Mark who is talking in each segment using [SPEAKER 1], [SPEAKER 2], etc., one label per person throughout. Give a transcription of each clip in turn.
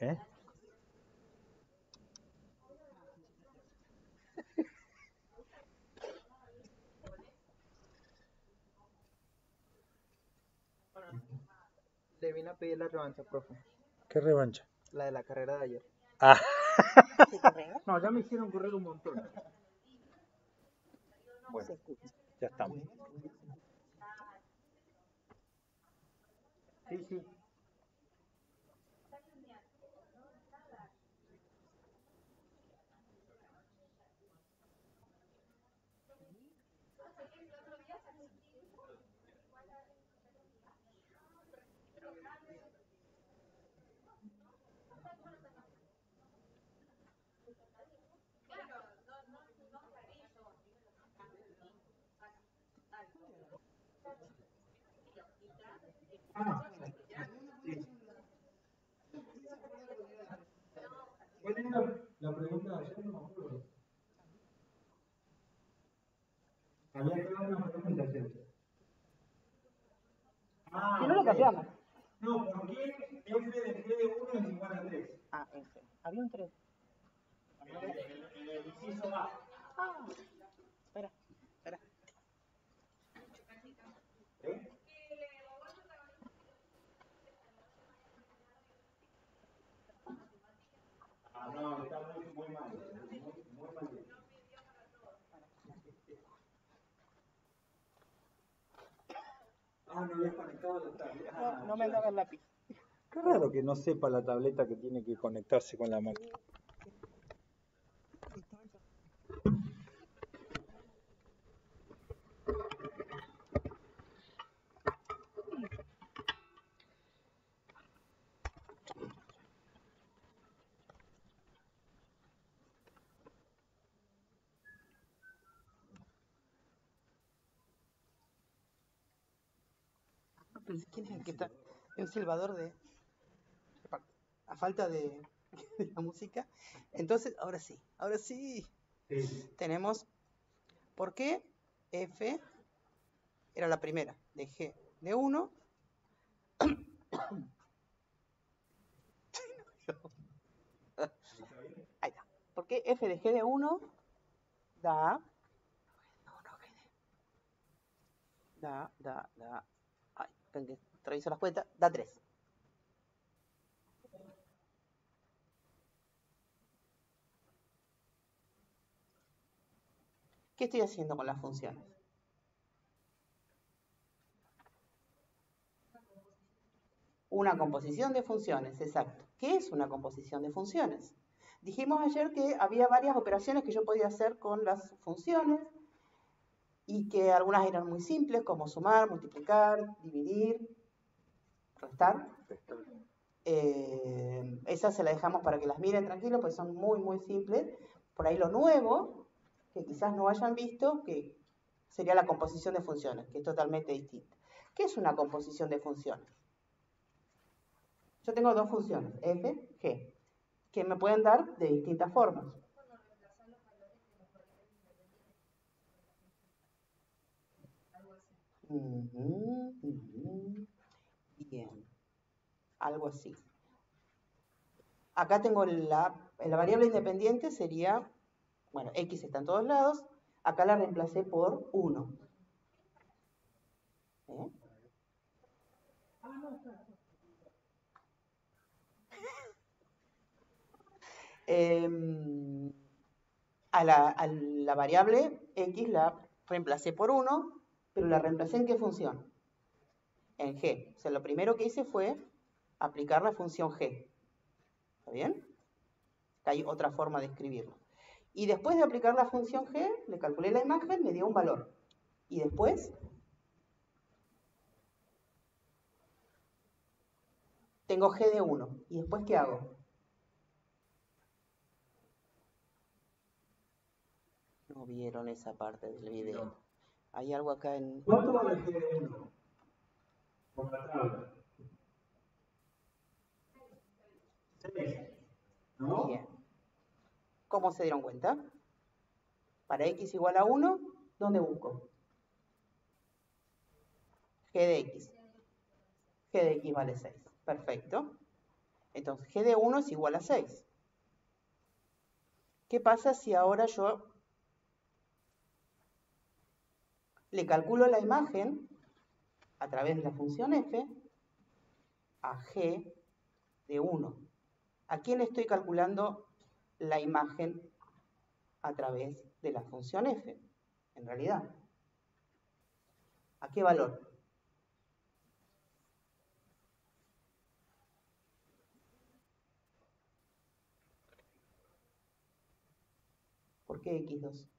[SPEAKER 1] ¿Eh?
[SPEAKER 2] Le vine a pedir la revancha, profe.
[SPEAKER 1] ¿Qué revancha?
[SPEAKER 2] La de la carrera de ayer.
[SPEAKER 1] Ah,
[SPEAKER 2] No, ya me hicieron correr un montón.
[SPEAKER 1] bueno, ya estamos.
[SPEAKER 2] Sí, sí.
[SPEAKER 3] ¿Cuál era la pregunta de ayer? No me acuerdo. Había quedado una pregunta ayer. Ah,
[SPEAKER 4] Si no lo cambiamos.
[SPEAKER 3] No, ¿por qué f de g de 1 es igual a 3?
[SPEAKER 4] Ah, F. Había un 3.
[SPEAKER 3] En el, en el inciso A.
[SPEAKER 4] Ah, espera, espera.
[SPEAKER 3] ¿Eh? Ah, no, está muy, muy mal. Muy, muy mal. Ah, no habías conectado la tablet. Ah,
[SPEAKER 4] No, no me andaba el lápiz.
[SPEAKER 1] Qué raro que no sepa la tableta que tiene que conectarse con la máquina.
[SPEAKER 4] ¿Quién es el que está? Es un silbador de. A falta de, de la música. Entonces, ahora sí, ahora sí.
[SPEAKER 3] Sí.
[SPEAKER 4] Tenemos. ¿Por qué F era la primera? De G de 1. Ahí está. ¿Por qué F de G de 1 da. Da, da, da. Que reviso las cuentas. Da 3. ¿Qué estoy haciendo con las funciones? Una composición de funciones, exacto. ¿Qué es una composición de funciones? Dijimos ayer que había varias operaciones que yo podía hacer con las funciones y que algunas eran muy simples, como sumar, multiplicar, dividir, restar. Eh, esas se las dejamos para que las miren tranquilos, porque son muy, muy simples. Por ahí lo nuevo, que quizás no hayan visto, que sería la composición de funciones, que es totalmente distinta. ¿Qué es una composición de funciones? Yo tengo dos funciones, f, g, que me pueden dar de distintas formas. Bien, algo así. Acá tengo la, la variable independiente sería, bueno, x está en todos lados, acá la reemplacé por 1. ¿Eh? Em, a, la, a la variable x la reemplacé por 1, pero la reemplacé en qué función? En g. O sea, lo primero que hice fue aplicar la función g. ¿Está bien? Hay otra forma de escribirlo. Y después de aplicar la función g, le calculé la imagen, me dio un valor. Y después tengo g de 1. ¿Y después qué hago? No vieron esa parte del video. Hay algo acá en...
[SPEAKER 3] ¿Cuánto vale g de 1? Por la tabla. 6. ¿No?
[SPEAKER 4] Bien. ¿Cómo se dieron cuenta? Para x igual a 1, ¿dónde busco? g de x. g de x vale 6. Perfecto. Entonces, g de 1 es igual a 6. ¿Qué pasa si ahora yo le calculo la imagen a través de la función f a g de 1? ¿A quién le estoy calculando la imagen a través de la función f? En realidad. ¿A qué valor? ¿Por qué x2?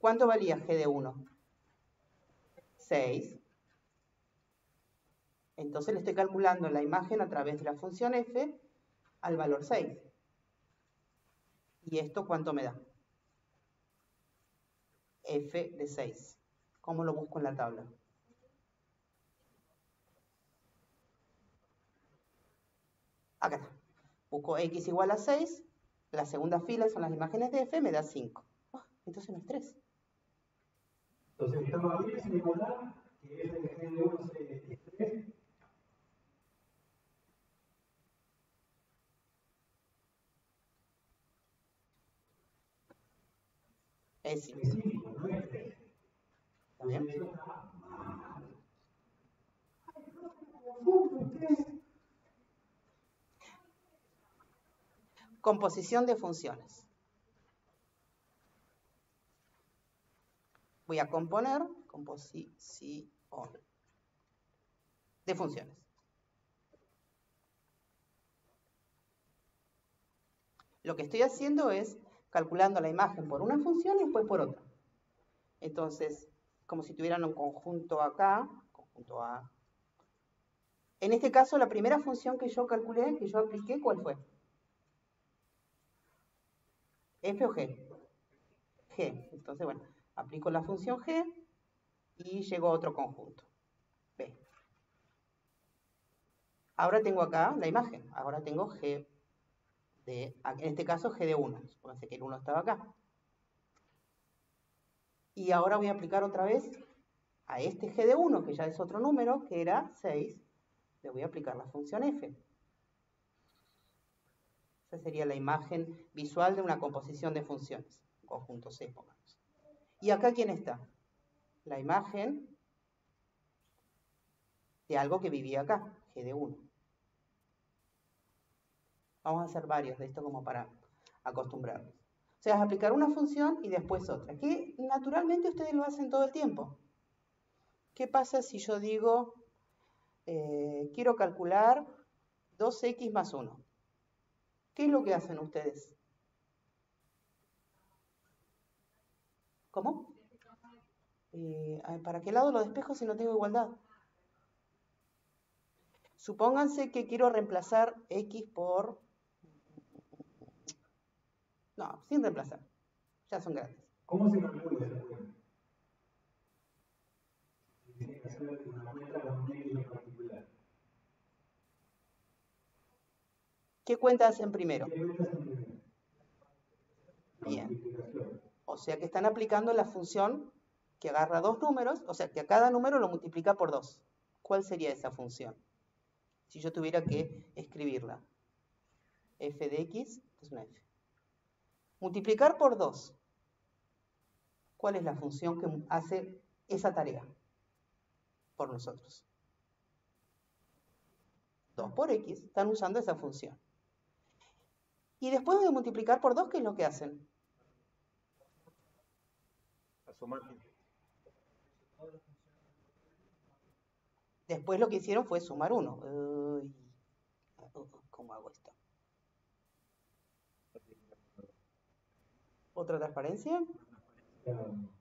[SPEAKER 4] ¿Cuánto valía g de 1? 6. Entonces le estoy calculando la imagen a través de la función f al valor 6. ¿Y esto cuánto me da? f de 6. ¿Cómo lo busco en la tabla? Acá está. Busco x igual a 6. La segunda fila son las imágenes de f, me da 5. Ah, entonces no es 3.
[SPEAKER 3] Entonces estamos aquí similar que es el de 1 es 3.
[SPEAKER 4] Es 5.
[SPEAKER 3] Es 5, no es 3.
[SPEAKER 4] ¿Está? Composición de funciones. Voy a componer composición de funciones. Lo que estoy haciendo es calculando la imagen por una función y después por otra. Entonces, como si tuvieran un conjunto acá, conjunto A. En este caso, la primera función que yo calculé, que yo apliqué, ¿cuál fue? ¿F o G? G. Entonces, bueno, aplico la función G y llego a otro conjunto. B. Ahora tengo acá la imagen. Ahora tengo G de, en este caso G de 1. Supónganse que el 1 estaba acá. Y ahora voy a aplicar otra vez a este G de 1, que ya es otro número, que era 6. Le voy a aplicar la función F. Esa sería la imagen visual de una composición de funciones. Conjunto C, pongamos. ¿Y acá quién está? La imagen de algo que vivía acá, G de 1. Vamos a hacer varios de esto como para acostumbrarnos. O sea, es aplicar una función y después otra, que naturalmente ustedes lo hacen todo el tiempo. ¿Qué pasa si yo digo, eh, quiero calcular 2x más 1? ¿Qué es lo que hacen ustedes? ¿Cómo? Eh, ¿Para qué lado lo despejo si no tengo igualdad? Supónganse que quiero reemplazar x por... No, sin reemplazar. Ya son grandes.
[SPEAKER 3] ¿Cómo se calcula esa cuenta? Tiene que hacer una cuenta con un x en particular.
[SPEAKER 4] ¿Qué cuenta hacen primero? Bien. O sea que están aplicando la función que agarra dos números, o sea que a cada número lo multiplica por 2. ¿Cuál sería esa función? Si yo tuviera que escribirla. f de x es una f. Multiplicar por 2. ¿Cuál es la función que hace esa tarea por nosotros? 2 por x, están usando esa función. Y después de multiplicar por 2, ¿qué es lo que hacen?
[SPEAKER 1] Sumar.
[SPEAKER 4] Después lo que hicieron fue sumar 1. ¿Cómo hago esto? ¿Otra transparencia?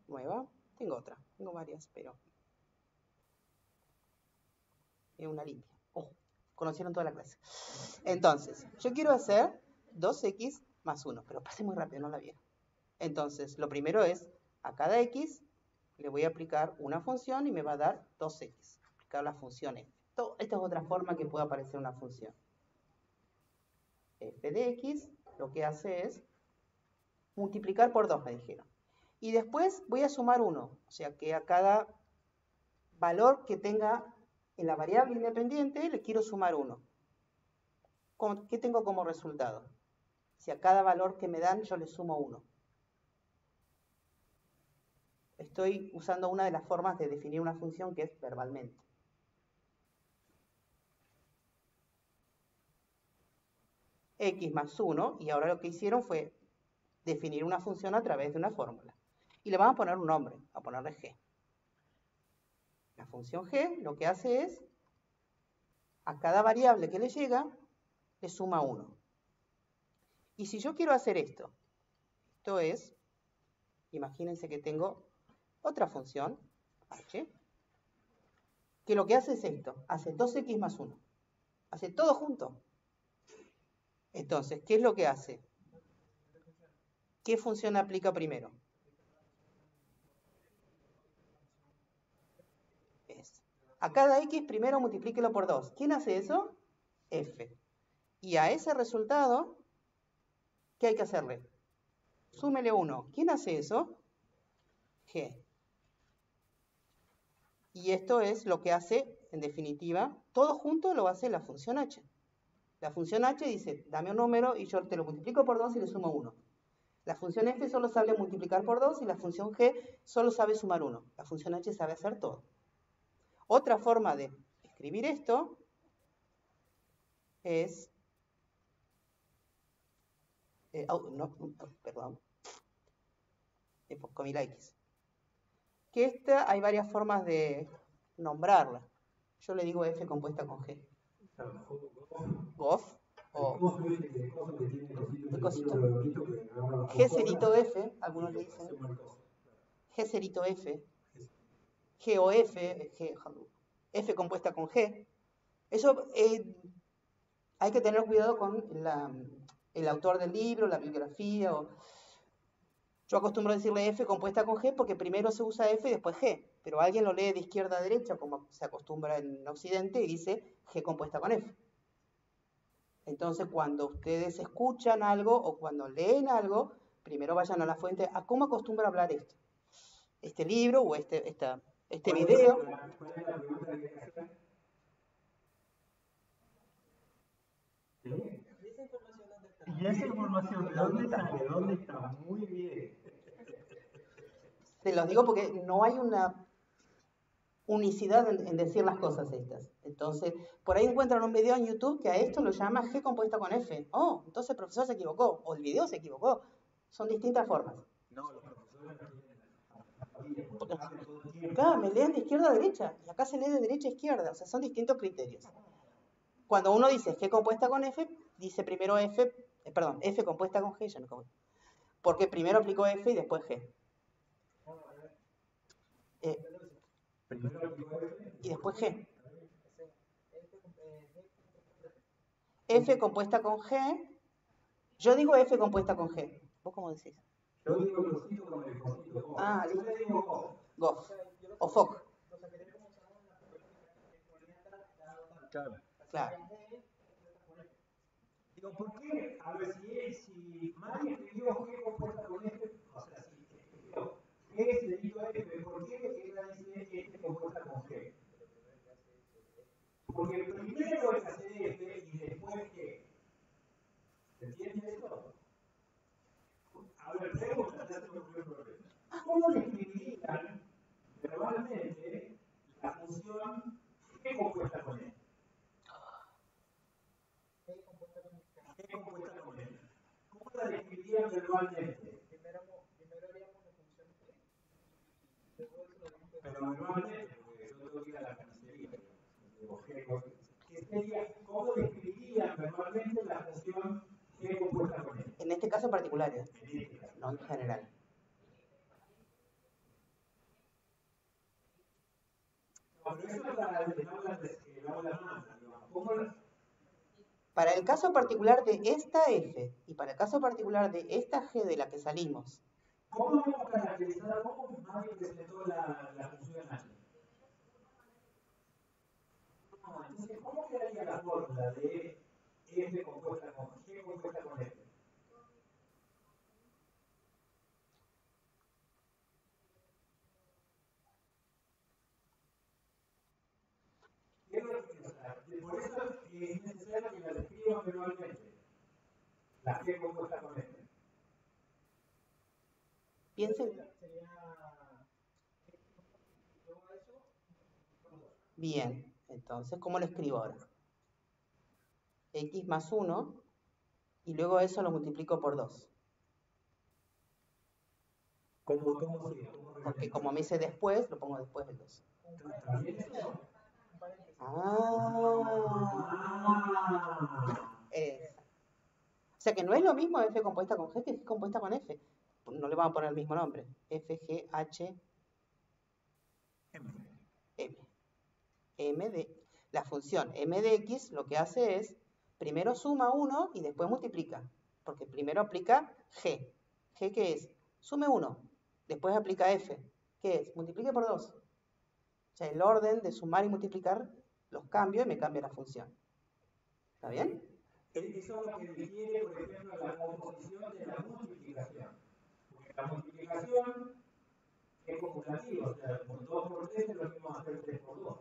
[SPEAKER 4] Nueva. Tengo otra. Tengo varias, pero... Es una limpia. Oh, conocieron toda la clase. Entonces, yo quiero hacer 2x más 1, pero pasé muy rápido, no la vieron. Entonces, lo primero es, a cada x le voy a aplicar una función y me va a dar 2x. Aplicar la función f. Esta es otra forma que puede aparecer una función. f de x lo que hace es multiplicar por 2, me dijeron. Y después voy a sumar 1. O sea que a cada valor que tenga en la variable independiente, le quiero sumar 1. ¿Qué tengo como resultado? Si a cada valor que me dan yo le sumo 1. Estoy usando una de las formas de definir una función que es verbalmente. x más 1, y ahora lo que hicieron fue definir una función a través de una fórmula. Y le vamos a poner un nombre, a ponerle g. La función g lo que hace es, a cada variable que le llega, le suma 1. Y si yo quiero hacer esto, esto es, imagínense que tengo otra función, h, que lo que hace es esto, hace 2x más 1. Hace todo junto. Entonces, ¿qué es lo que hace? ¿Qué función aplica primero? Es. A cada x primero multiplíquelo por 2. ¿Quién hace eso? f. Y a ese resultado, ¿qué hay que hacerle? Súmele 1. ¿Quién hace eso? g. Y esto es lo que hace, en definitiva, todo junto lo hace la función h. La función h dice, dame un número y yo te lo multiplico por 2 y le sumo 1. La función f solo sabe multiplicar por 2 y la función g solo sabe sumar 1. La función h sabe hacer todo. Otra forma de escribir esto es... Eh, no, perdón. X. Que esta hay varias formas de nombrarla. Yo le digo f compuesta con g. Gof o G cerito F, algunos le dicen G cerito F, G o F, F compuesta con G. Eso eh, hay que tener cuidado con el autor del libro, la bibliografía. Yo acostumbro a decirle F compuesta con G porque primero se usa F y después G, pero alguien lo lee de izquierda a derecha como se acostumbra en Occidente y dice G compuesta con F. Entonces, cuando ustedes escuchan algo o cuando leen algo, primero vayan a la fuente a cómo acostumbra hablar esto. Este libro o este, esta, este video.
[SPEAKER 3] ¿Y esa información de dónde está? ¿De dónde está? Muy bien.
[SPEAKER 4] Se los digo porque no hay una unicidad en, decir las cosas estas. Entonces, por ahí encuentran un video en YouTube que a esto lo llama G compuesta con F. Oh, entonces el profesor se equivocó, o el video se equivocó. Son distintas formas. No, los profesores Acá me leen de izquierda a derecha, y acá se lee de derecha a izquierda, o sea, son distintos criterios. Cuando uno dice G compuesta con F, dice primero F, eh, perdón, F compuesta con G, ya no Porque primero aplicó F y después G. Eh, y después G. F compuesta con G. Yo digo F compuesta con G. ¿Vos cómo decís?
[SPEAKER 3] Yo digo cosito con el cosito.
[SPEAKER 4] Ah, listo. Gof. O FOC.
[SPEAKER 1] Claro.
[SPEAKER 4] Claro.
[SPEAKER 3] Digo, ¿por qué? A ver, si, si Mario escribió G compuesta con F, escribió G seguido F, ¿por qué ella dice F compuesta con G? Porque primero es hacer F y después G. ¿Se entiende eso? A ver, pregunta. ¿Cómo describirían verbalmente la función G compuesta con F? G compuesta con F. ¿Cómo la describirían verbalmente? Primero, primero haríamos la función G. Pero verbalmente, porque yo tengo que ir a la carnicería. ¿Cómo describirían verbalmente la función G compuesta con F?
[SPEAKER 4] En este caso particular, ¿eh? no en general.
[SPEAKER 3] pero eso es para el aula, el aula magna, ¿Cómo
[SPEAKER 4] para el caso particular de esta F y para el caso particular de esta G de la que salimos.
[SPEAKER 3] ¿Cómo vamos a cómo Mavi presentó la, la función de Mavi? Entonces, ¿cómo quedaría la fórmula de F compuesta con G compuesta con F? Por eso es necesario que las escriban manualmente. Las G compuesta con F.
[SPEAKER 4] Piensen. Bien, entonces, ¿cómo lo escribo ahora? X más 1 y luego eso lo multiplico por 2.
[SPEAKER 3] ¿Cómo, cómo?
[SPEAKER 4] Porque como me hice después, lo pongo después del 2.
[SPEAKER 3] ¿También eso?
[SPEAKER 4] Ah. Esa. O sea que no es lo mismo F compuesta con G que G compuesta con F. No le vamos a poner el mismo nombre. F, G, H,
[SPEAKER 3] M.
[SPEAKER 4] M. M de la función M de X lo que hace es primero suma 1 y después multiplica. Porque primero aplica G. ¿G qué es? Sume 1. Después aplica F. ¿Qué es? Multiplique por 2. O sea, el orden de sumar y multiplicar los cambio y me cambia la función. ¿Está bien?
[SPEAKER 3] Eso es lo que refiere, por ejemplo, la composición de la multiplicación. La multiplicación es cumulativa, o sea, con 2 por 3 es lo mismo hacer 3 por 2.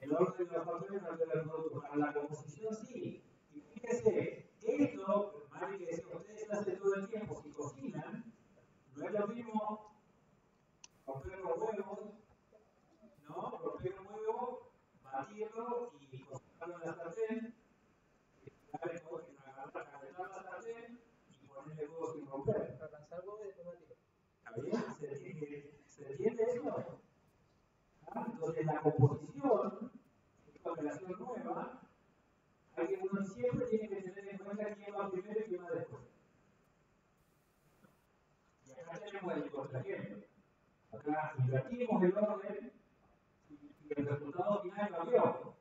[SPEAKER 3] El orden de los factores no altera el producto. Para la composición sí. Y fíjese, esto, Mari que decía, ustedes hacen todo el tiempo, si cocinan, no es lo mismo romper los huevos, ¿no? Romper un huevo, batirlo y cocinarlo en la sartén, calentar la y ponerle huevos sin romper. ¿Está bien? ¿Se entiende, ¿Se entiende eso? ¿Ah? Entonces la composición, esta operación nueva, hay que uno siempre tiene que tener en cuenta quién va primero y quién va después. Y acá tenemos el contraejemplo. Acá invertimos el orden y el resultado final cambió.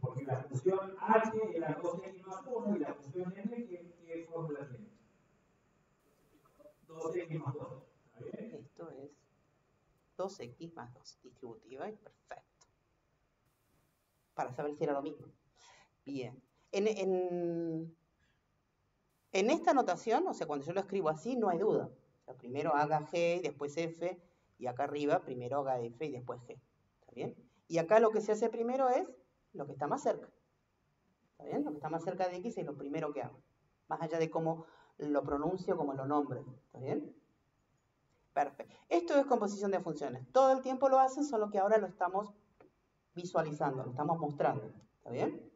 [SPEAKER 3] Porque la función h era 2x más 1 y la función n, ¿qué, qué fórmula tiene? 2x más 2. ¿Está bien?
[SPEAKER 4] Esto es 2x más 2, distributiva y perfecto. Para saber si era lo mismo. Bien. En, en, esta notación, o sea, cuando yo lo escribo así, no hay duda. Primero haga G y después F, y acá arriba primero haga F y después G. ¿Está bien? Y acá lo que se hace primero es lo que está más cerca. ¿Está bien? Lo que está más cerca de X es lo primero que hago. Más allá de cómo lo pronuncio, cómo lo nombre. ¿Está bien? Perfecto. Esto es composición de funciones. Todo el tiempo lo hacen, solo que ahora lo estamos visualizando, lo estamos mostrando. ¿Está bien?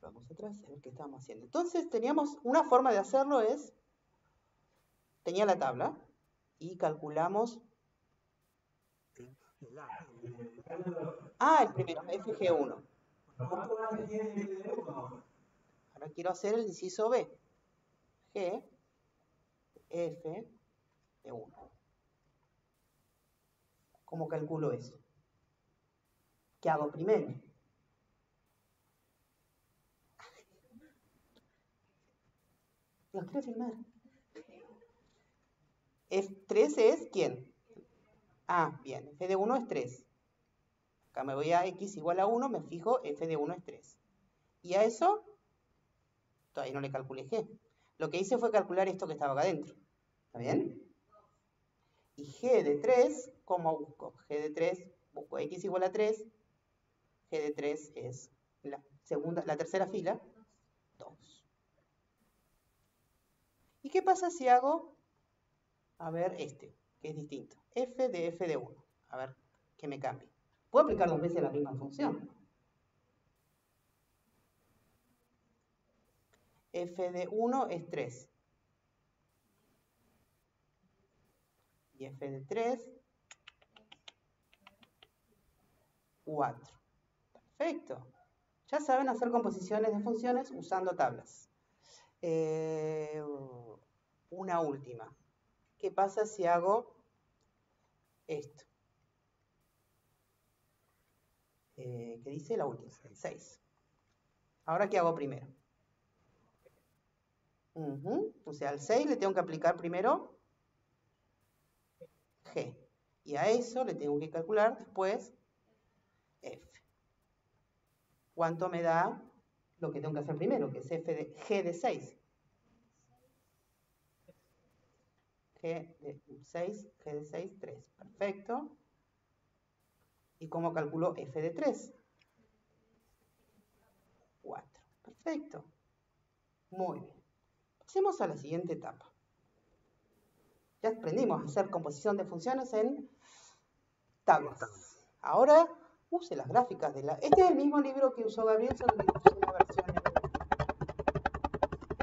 [SPEAKER 4] Vamos atrás a ver qué estamos haciendo. Entonces, teníamos una forma de hacerlo es, tenía la tabla y calculamos, ah, el primero, FG1.
[SPEAKER 3] ¿Cuánto vale G de 1?
[SPEAKER 4] Ahora quiero hacer el inciso B. G, F, de 1. ¿Cómo calculo eso? ¿Qué hago primero? Los quiero filmar. F3 es quién? Ah, bien, f de 1 es 3. Acá me voy a x igual a 1, me fijo, f de 1 es 3. Y a eso, todavía no le calculé g. Lo que hice fue calcular esto que estaba acá adentro. ¿Está bien? Y g de 3, ¿cómo busco? g de 3, busco x igual a 3. g de 3 es la, segunda, la tercera fila, 2. ¿Y qué pasa si hago, a ver, este, que es distinto? f de f de 1. A ver, que me cambie. Puedo aplicar dos veces la misma función. F de 1 es 3. Y f de 3, 4. Perfecto. Ya saben hacer composiciones de funciones usando tablas. Eh, una última. ¿Qué pasa si hago esto? Eh, ¿Qué dice la última? 6. Ahora, ¿qué hago primero? Ujú. O sea, al 6 le tengo que aplicar primero G. Y a eso le tengo que calcular después F. ¿Cuánto me da lo que tengo que hacer primero? Que es F de, G de 6. G de 6, G de 6, 3. Perfecto. ¿Y cómo calculo F de 3? Perfecto. Muy bien. Pasemos a la siguiente etapa. Ya aprendimos a hacer composición de funciones en tablas. Ahora use las gráficas de la... Este es el mismo libro que usó Gabriel, solo que usé la versión en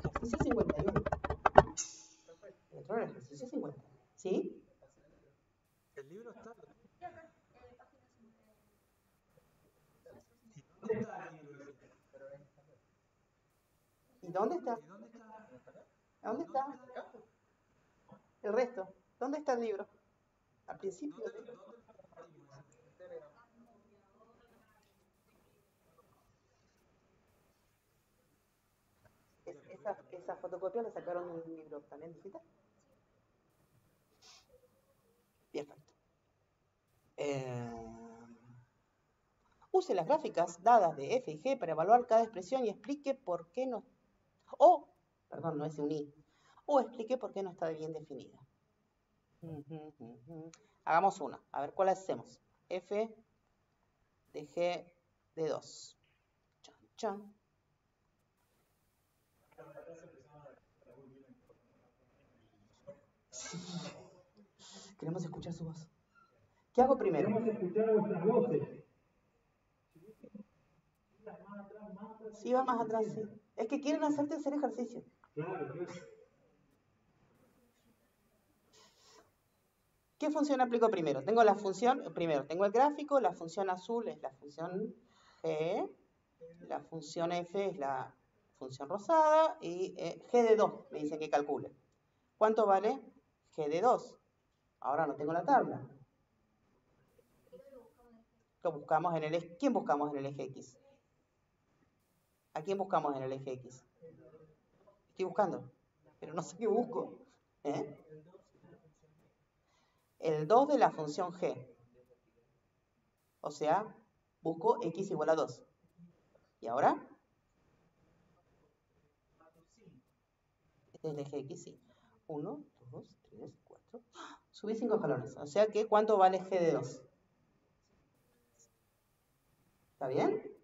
[SPEAKER 4] ejercicio 51. El otro era ejercicio 50. ¿Sí?
[SPEAKER 1] El libro está.
[SPEAKER 4] ¿Y dónde está? ¿Dónde está? El resto. ¿Dónde está el libro? Al principio. de- Es- Esa, esa fotocopia la sacaron de un libro también digital. Perfecto. Eh, use las gráficas dadas de f y g para evaluar cada expresión y explique por qué no. O, perdón, no es un i. O explique por qué no está bien definida. Hagamos una. A ver cuál hacemos. f de g de 2. Chan, chan. Queremos escuchar su voz. ¿Qué hago primero?
[SPEAKER 3] Queremos escuchar vuestras voces.
[SPEAKER 4] Sí, va más atrás, sí. Es que quieren hacerte hacer ejercicio.
[SPEAKER 3] Claro.
[SPEAKER 4] ¿Qué función aplico primero? Tengo la función, primero tengo el gráfico, la función azul es la función G, la función F es la función rosada y eh, G de 2 me dicen que calcule. ¿Cuánto vale G de 2? Ahora no tengo la tabla. Lo buscamos en el ¿Quién buscamos en el eje X? ¿A quién buscamos en el eje X? Estoy buscando, pero no sé qué busco. ¿Eh? el 2 de la función g. O sea, busco x igual a 2. ¿Y ahora? Este es el eje x, sí. 1, 2, 3, 4. Subí 5 escalones. O sea que, ¿cuánto vale g de 2? ¿Está bien?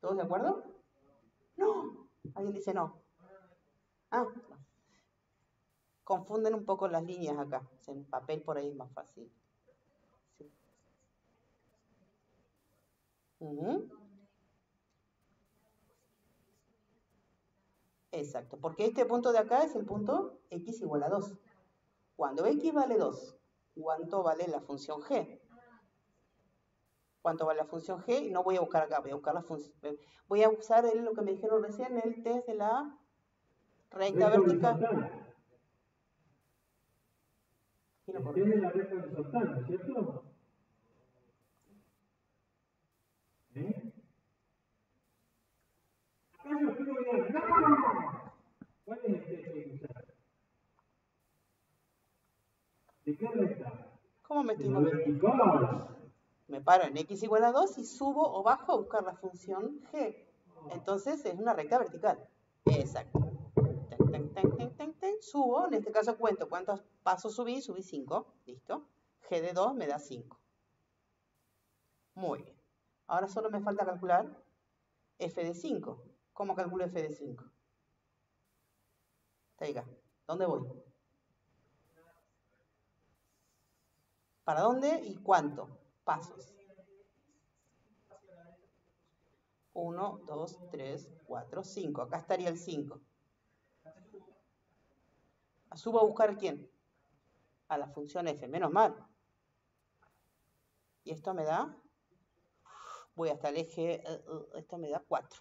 [SPEAKER 4] ¿Todos de acuerdo? No. Alguien dice no. Ah. Confunden un poco las líneas acá. En papel por ahí es más fácil. Exacto, porque este punto de acá es el punto x igual a 2. Cuando x vale 2, ¿cuánto vale la función g? ¿Cuánto vale la función g? No voy a buscar acá, voy a buscar la función. Voy a usar lo que me dijeron recién, el test de la recta vertical.
[SPEAKER 3] Tiene la recta horizontal, ¿no cierto? ¿Eh? Acá yo escribo bien. ¡No! ¿Cuál es el texto que usar? ¿De qué recta?
[SPEAKER 4] ¿Cómo me estoy moviendo? Me paro en x igual a 2 y subo o bajo a buscar la función g. Entonces es una recta vertical. Exacto. Tan, tan, tan, tan. Subo, en este caso cuento cuántos pasos subí, subí 5. Listo. g de 2 me da 5. Muy bien. Ahora solo me falta calcular f de 5. ¿Cómo calculo f de 5? Taiga, ¿dónde voy? ¿Para dónde y cuánto? Pasos. 1, 2, 3, 4, 5. Acá estaría el 5. Subo a buscar quién? A la función f. Menos mal. Y esto me da... Voy hasta el eje... eh, eh, esto me da 4.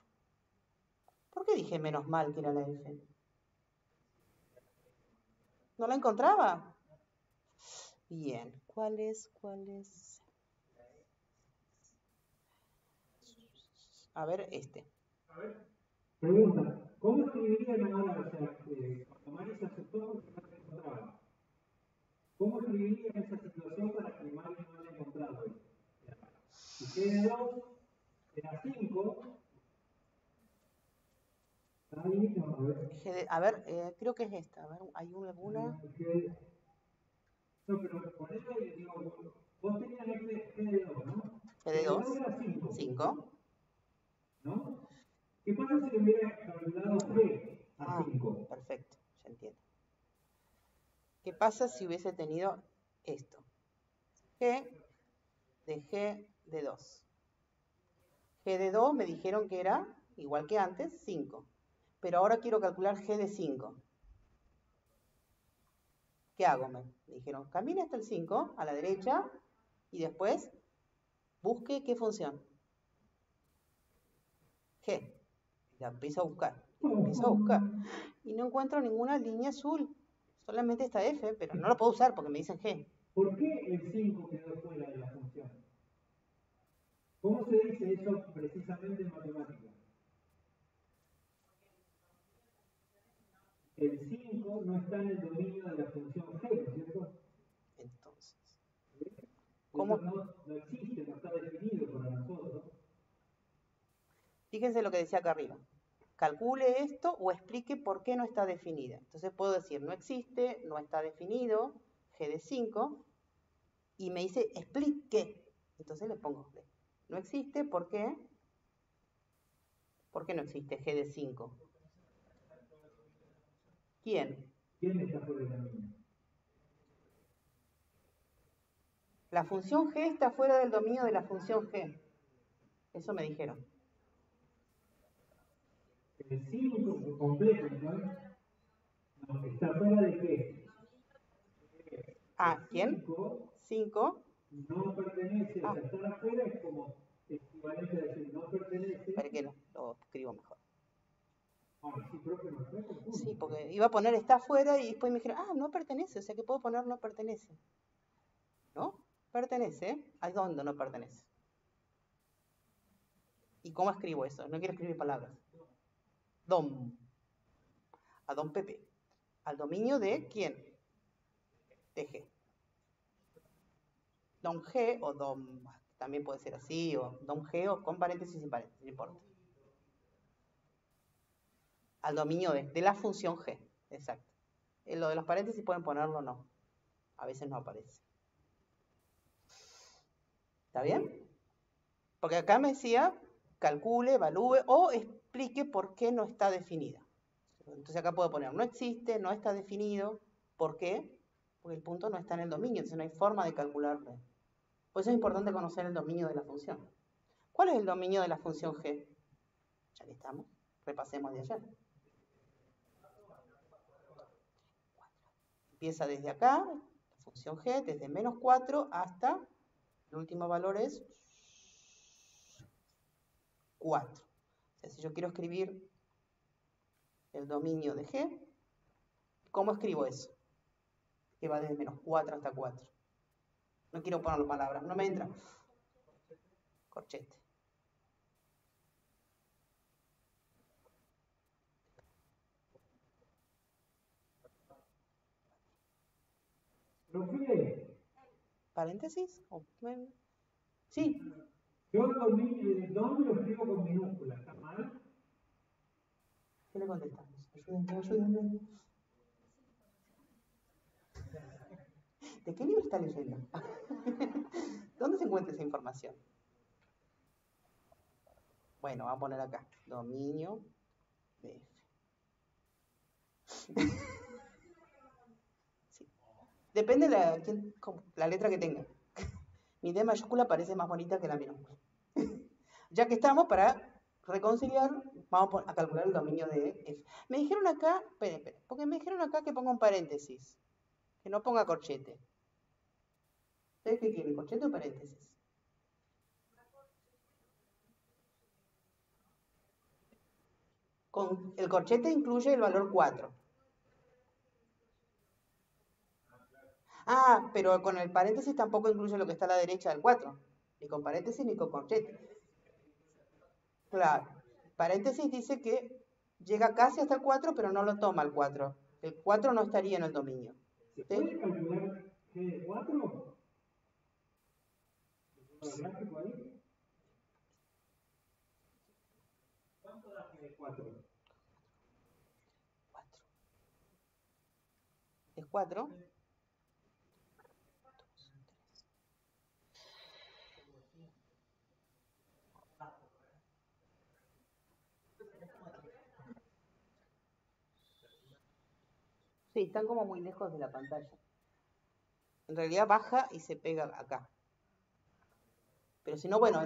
[SPEAKER 4] ¿Por qué dije menos mal que era la f? ¿No la encontraba? Bien. ¿Cuál es? ¿Cuál es? A ver, este.
[SPEAKER 3] Pregunta, ¿cómo escribirían ahora, o sea, eh, cuando Mari se asustó porque no se encontraba? ¿Cómo escribirían esa situación para que Mari no haya encontrado? Si tiene 2, era 5. ¿Está ahí? No, a ver.
[SPEAKER 4] Eh, creo que es esta. A ver, ¿hay una alguna?
[SPEAKER 3] No, pero por eso le digo, vos tenías F, G de 2, ¿no?
[SPEAKER 4] G de 2.
[SPEAKER 3] era 5,
[SPEAKER 4] 5.
[SPEAKER 3] ¿no? ¿Qué pasa si hubiera calculado G a
[SPEAKER 4] Ah,
[SPEAKER 3] 5?
[SPEAKER 4] perfecto, ¿Qué pasa si hubiese tenido esto? G de G de 2. G de 2 me dijeron que era, igual que antes, 5. Pero ahora quiero calcular G de 5. ¿Qué hago? Me dijeron, camine hasta el 5, a la derecha, y después busque qué función. G. La empiezo a buscar. la empiezo a buscar. Y no encuentro ninguna línea azul. Solamente está F, pero no lo puedo usar porque me dicen G.
[SPEAKER 3] ¿Por qué el 5 quedó fuera de la función? ¿Cómo se dice eso precisamente en matemáticas? El 5 no está en el dominio de la función g, ¿no es cierto?
[SPEAKER 4] Entonces, ¿Cómo?
[SPEAKER 3] No, no existe, no está definido para nosotros.
[SPEAKER 4] fíjense lo que decía acá arriba. Calcule esto o explique por qué no está definida. Entonces puedo decir, no existe, no está definido, G de 5, y me dice, explique. Entonces le pongo, no existe, ¿por qué? ¿Por qué no existe G de 5? ¿Quién?
[SPEAKER 3] ¿Quién está fuera del dominio?
[SPEAKER 4] La función G está fuera del dominio de la función G. Eso me dijeron.
[SPEAKER 3] El 5 completo, ¿no? ¿Está fuera de qué?
[SPEAKER 4] Ah, ¿quién?
[SPEAKER 3] 5
[SPEAKER 4] 5.
[SPEAKER 3] no pertenece,
[SPEAKER 4] Ah.
[SPEAKER 3] estar afuera es como equivalente a decir no pertenece.
[SPEAKER 4] Espera que lo, lo escribo mejor.
[SPEAKER 3] Ah, no.
[SPEAKER 4] Sí, porque iba a poner está afuera y después me dijeron, ah, no pertenece, o sea que puedo poner no pertenece. ¿No? Pertenece. ¿A dónde no pertenece? ¿Y cómo escribo eso? No quiero escribir palabras. Dom. A don Pepe. Al dominio de quién? De G. Don G o don, también puede ser así, o don G o con paréntesis sin paréntesis, no importa. Al dominio de, de la función G, exacto. En lo de los paréntesis pueden ponerlo o no. A veces no aparece. ¿Está bien? Porque acá me decía, calcule, evalúe o explique por qué no está definida. Entonces acá puedo poner, no existe, no está definido. ¿Por qué? Porque el punto no está en el dominio, entonces no hay forma de calcularlo. Por eso es importante conocer el dominio de la función. ¿Cuál es el dominio de la función g? Ya que estamos, repasemos de ayer. Empieza desde acá, la función g, desde menos 4 hasta, el último valor es 4. Si yo quiero escribir el dominio de g, ¿cómo escribo eso? Que va desde menos 4 hasta 4. No quiero poner palabras, no me entra. Corchete. ¿Paréntesis? ¿O me- Sí,
[SPEAKER 3] yo el el dominio lo escribo con minúsculas, ¿está mal?
[SPEAKER 4] ¿qué le contestamos? Ayúdenme, ayúdenme. ¿De qué libro está leyendo? ¿Dónde se encuentra esa información? Bueno, vamos a poner acá, dominio de. Sí. Depende la, la letra que tenga. Mi D mayúscula parece más bonita que la minúscula. Ya que estamos para reconciliar, vamos a calcular el dominio de F. Me dijeron acá, espere, espere, porque me dijeron acá que ponga un paréntesis, que no ponga corchete. ¿Ustedes qué quieren, corchete o paréntesis? Con el corchete incluye el valor 4. Ah, pero con el paréntesis tampoco incluye lo que está a la derecha del 4. Ni con paréntesis ni con corchete. Claro. Paréntesis dice que llega casi hasta el 4, pero no lo toma el 4. El 4 no estaría en el dominio.
[SPEAKER 3] ¿Se
[SPEAKER 4] ¿Sí?
[SPEAKER 3] puede calcular G de 4? ¿El gráfico ahí? ¿Cuánto da G de 4?
[SPEAKER 4] 4. Es 4. Sí, están como muy lejos de la pantalla. En realidad baja y se pega acá. Pero si no, bueno,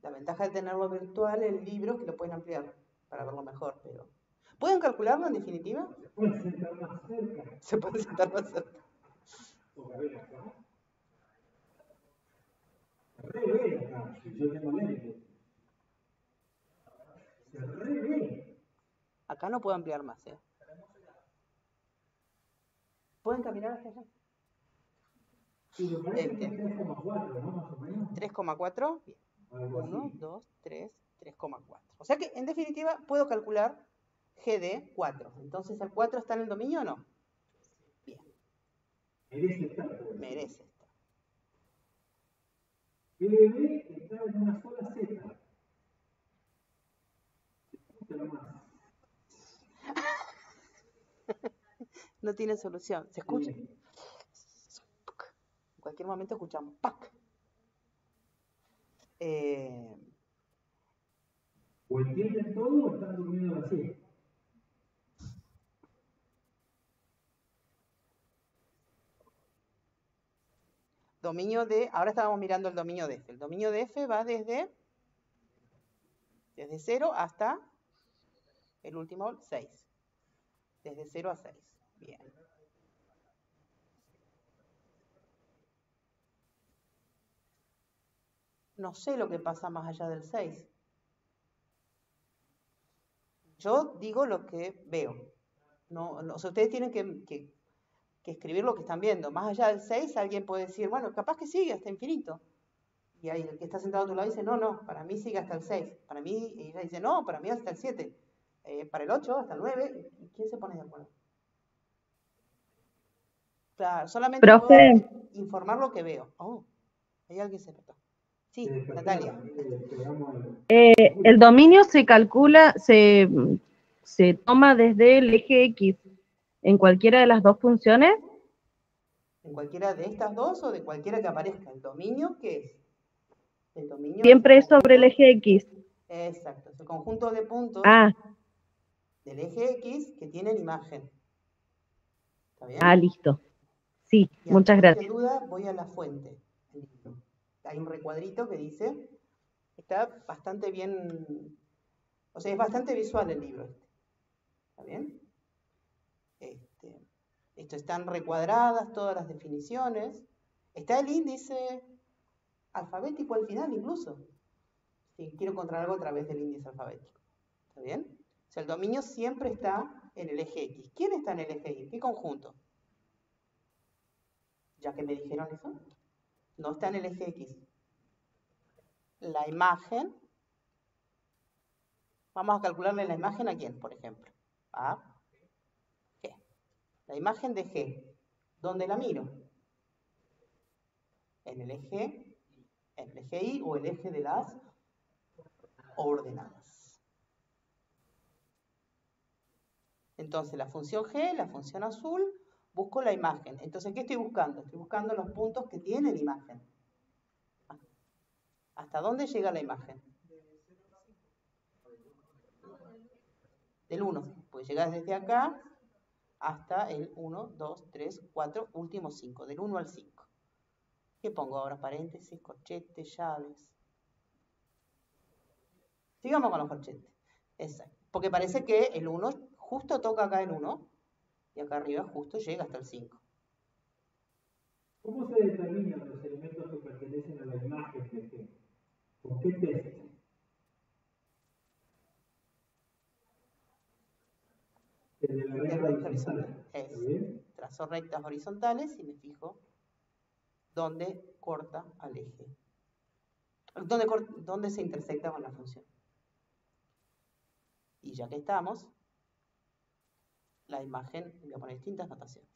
[SPEAKER 4] la ventaja de tenerlo virtual, el libro, es que lo pueden ampliar para verlo mejor. Pero ¿Pueden calcularlo en definitiva?
[SPEAKER 3] Se pueden sentar más cerca.
[SPEAKER 4] Se pueden sentar más cerca.
[SPEAKER 3] Re ve acá, yo tengo lente. Se re ve.
[SPEAKER 4] Acá no puedo ampliar más, ¿eh? ¿Pueden caminar hacia allá?
[SPEAKER 3] Sí, me parece que
[SPEAKER 4] Este.
[SPEAKER 3] 3,4, ¿no? Más o menos.
[SPEAKER 4] 3,4. Bien.
[SPEAKER 3] Algo
[SPEAKER 4] 1,
[SPEAKER 3] así.
[SPEAKER 4] 2, 3, 3,4. O sea que, en definitiva, puedo calcular GD 4. Entonces, ¿el 4 está en el dominio o no? Bien,
[SPEAKER 3] Merece estar.
[SPEAKER 4] merece estar.
[SPEAKER 3] BBB está en una sola Z. Escúchalo más.
[SPEAKER 4] No tiene solución. ¿Se escucha? En cualquier momento escuchamos ¡pac! Eh,
[SPEAKER 3] O entienden todo o están durmiendo siesta.
[SPEAKER 4] dominio de, ahora estábamos mirando el dominio de F. El dominio de F va desde, desde 0 hasta el último 6. Desde 0 a 6. Bien. No sé lo que pasa más allá del 6. Yo digo lo que veo. No, no, o sea, ustedes tienen que, escribir lo que están viendo. Más allá del 6, alguien puede decir, bueno, capaz que sigue hasta infinito. Y ahí el que está sentado a tu lado dice, no, no, para mí sigue hasta el 6. Para mí, y ella dice, no, para mí hasta el 7. Eh, para el 8, hasta el 9. ¿Y quién se pone de acuerdo? Claro, solamente
[SPEAKER 5] Profe.
[SPEAKER 4] puedo informar lo que veo. Oh, hay alguien se. Sí,
[SPEAKER 3] despertaron,
[SPEAKER 4] Natalia.
[SPEAKER 3] eh, el-
[SPEAKER 5] Eh, el dominio se calcula, se, se toma desde el eje X en cualquiera de las dos funciones.
[SPEAKER 4] En cualquiera de estas dos o de cualquiera que aparezca. ¿El dominio qué es? El dominio
[SPEAKER 5] Siempre es sobre el eje X.
[SPEAKER 4] Exacto, es el conjunto de puntos
[SPEAKER 5] Ah,
[SPEAKER 4] del eje X que tienen imagen. ¿Está bien?
[SPEAKER 5] ah, listo. Sí,
[SPEAKER 4] Y
[SPEAKER 5] muchas gracias.
[SPEAKER 4] duda, voy a la fuente. Hay un recuadrito que dice, está bastante bien, o sea, es bastante visual el libro este. ¿Está bien? Este, esto están recuadradas todas las definiciones. Está el índice alfabético al final incluso. Si quiero encontrar algo a través del índice alfabético. ¿Está bien? O sea, el dominio siempre está en el eje X. ¿Quién está en el eje X? ¿Qué conjunto? Ya que me dijeron eso, no está en el eje X. La imagen, vamos a calcularle la imagen a quién, por ejemplo. A G. La imagen de G, ¿dónde la miro? En el eje, en el eje Y o el eje de las ordenadas. Entonces la función G, la función azul, busco la imagen. Entonces, ¿qué estoy buscando? Estoy buscando los puntos que tienen imagen. ¿Hasta dónde llega la imagen? Del 1. Pues llegar desde acá hasta el 1, 2, 3, 4, último 5. Del 1 al 5. ¿Qué pongo ahora? Paréntesis, corchetes, llaves. Sigamos con los corchetes. Exacto. Porque parece que el 1 justo toca acá el 1 y acá arriba justo llega hasta el 5.
[SPEAKER 3] ¿Cómo se determinan los elementos que pertenecen a la imagen de G? ¿Con qué test? El de la recta horizontal.
[SPEAKER 4] horizontal. Trazo rectas horizontales y me fijo dónde corta al eje. Dónde, dónde se intersecta con la función. Y ya que estamos, la imagen, voy a poner distintas notaciones.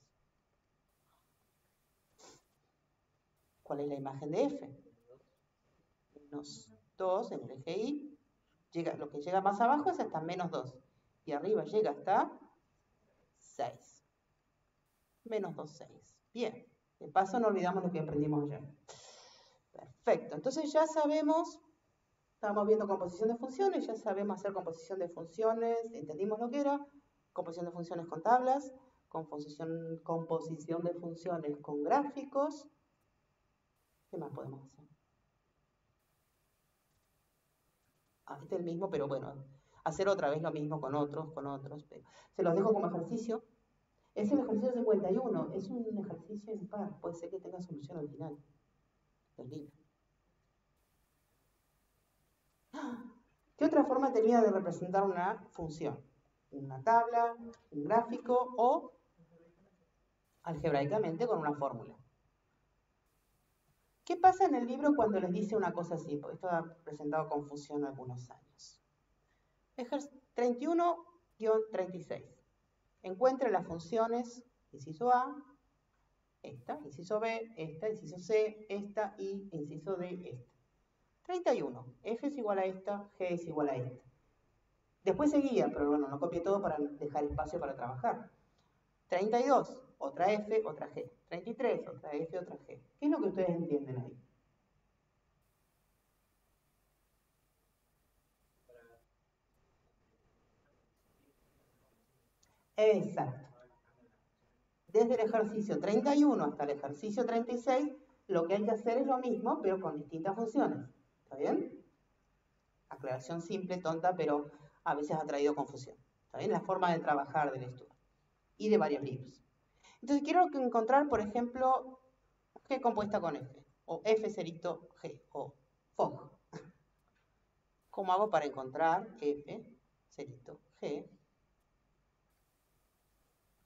[SPEAKER 4] ¿Cuál es la imagen de F? Menos 2 en el eje Y. Llega, lo que llega más abajo es hasta menos 2. Y arriba llega hasta 6. Menos 2, 6. Bien. De paso no olvidamos lo que aprendimos ayer. Perfecto. Entonces ya sabemos, estábamos viendo composición de funciones, ya sabemos hacer composición de funciones, entendimos lo que era, composición de funciones con tablas, composición, composición de funciones con gráficos. ¿Qué más podemos hacer? Ah, este es el mismo, pero bueno, hacer otra vez lo mismo con otros, con otros. Se los dejo como ejercicio. Es el ejercicio 51, es un ejercicio impar, puede ser que tenga solución al final. ¿Qué otra forma tenía de representar una función? Una tabla, un gráfico o algebraicamente con una fórmula. ¿Qué pasa en el libro cuando les dice una cosa así? Porque esto ha presentado confusión algunos años. 31-36. Encuentre las funciones, inciso A, esta, inciso B, esta, inciso C, esta y inciso D, esta. 31. F es igual a esta, G es igual a esta. Después seguía, pero bueno, no copié todo para dejar espacio para trabajar. 32 otra F, otra G. 33, otra F, otra G. ¿Qué es lo que ustedes entienden ahí? Exacto. Desde el ejercicio 31 hasta el ejercicio 36, lo que hay que hacer es lo mismo, pero con distintas funciones. ¿Está bien? Aclaración simple, tonta, pero a veces ha traído confusión. ¿Está bien? La forma de trabajar del estudio. Y de varios libros. Entonces quiero encontrar, por ejemplo, G compuesta con F, o F cerito G, o FOG. ¿Cómo hago para encontrar F cerito G?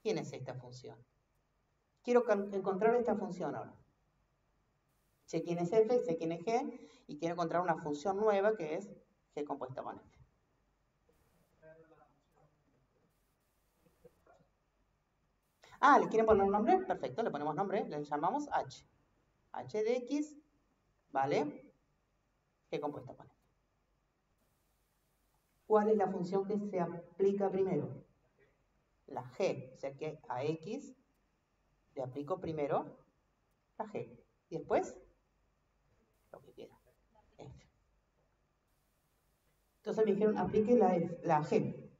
[SPEAKER 4] ¿Quién es esta función? Quiero encontrar esta función ahora. Sé quién es F, sé quién es G, y quiero encontrar una función nueva que es G compuesta con F. Ah, ¿le quieren poner un nombre? Perfecto, le ponemos nombre, le llamamos h. h de x, ¿vale? ¿Qué compuesta pone? ¿Cuál es la función que se aplica primero? La g, o sea que a x le aplico primero la g. Y después, lo que quiera, f. Entonces me dijeron, aplique la, la g.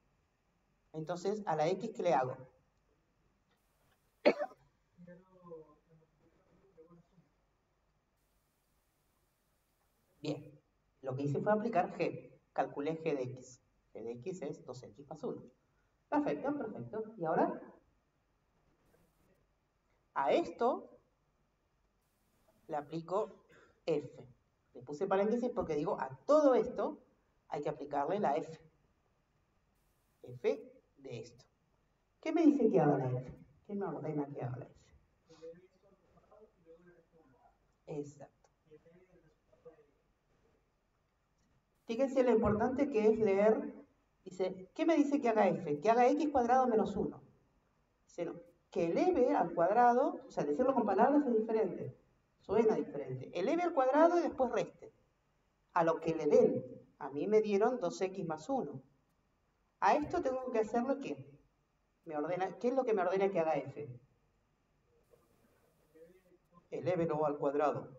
[SPEAKER 4] Entonces, a la x, ¿qué le hago? Bien, lo que hice fue aplicar g. Calculé g de x. g de x es 2x más 1. Perfecto, perfecto. ¿Y ahora? A esto le aplico f. Le puse paréntesis porque digo, a todo esto hay que aplicarle la f. f de esto. ¿Qué me dice que haga la f? ¿Qué me ordena que haga la f? Exacto. Fíjense lo importante que es leer. Dice, ¿qué me dice que haga f? Que haga x cuadrado menos 1. Dice, que eleve al cuadrado, o sea, decirlo con palabras es diferente. Suena diferente. Eleve al cuadrado y después reste. A lo que le den. A mí me dieron 2x más 1. A esto tengo que hacerlo qué? Me ordena, ¿Qué es lo que me ordena que haga f? Elévelo al cuadrado.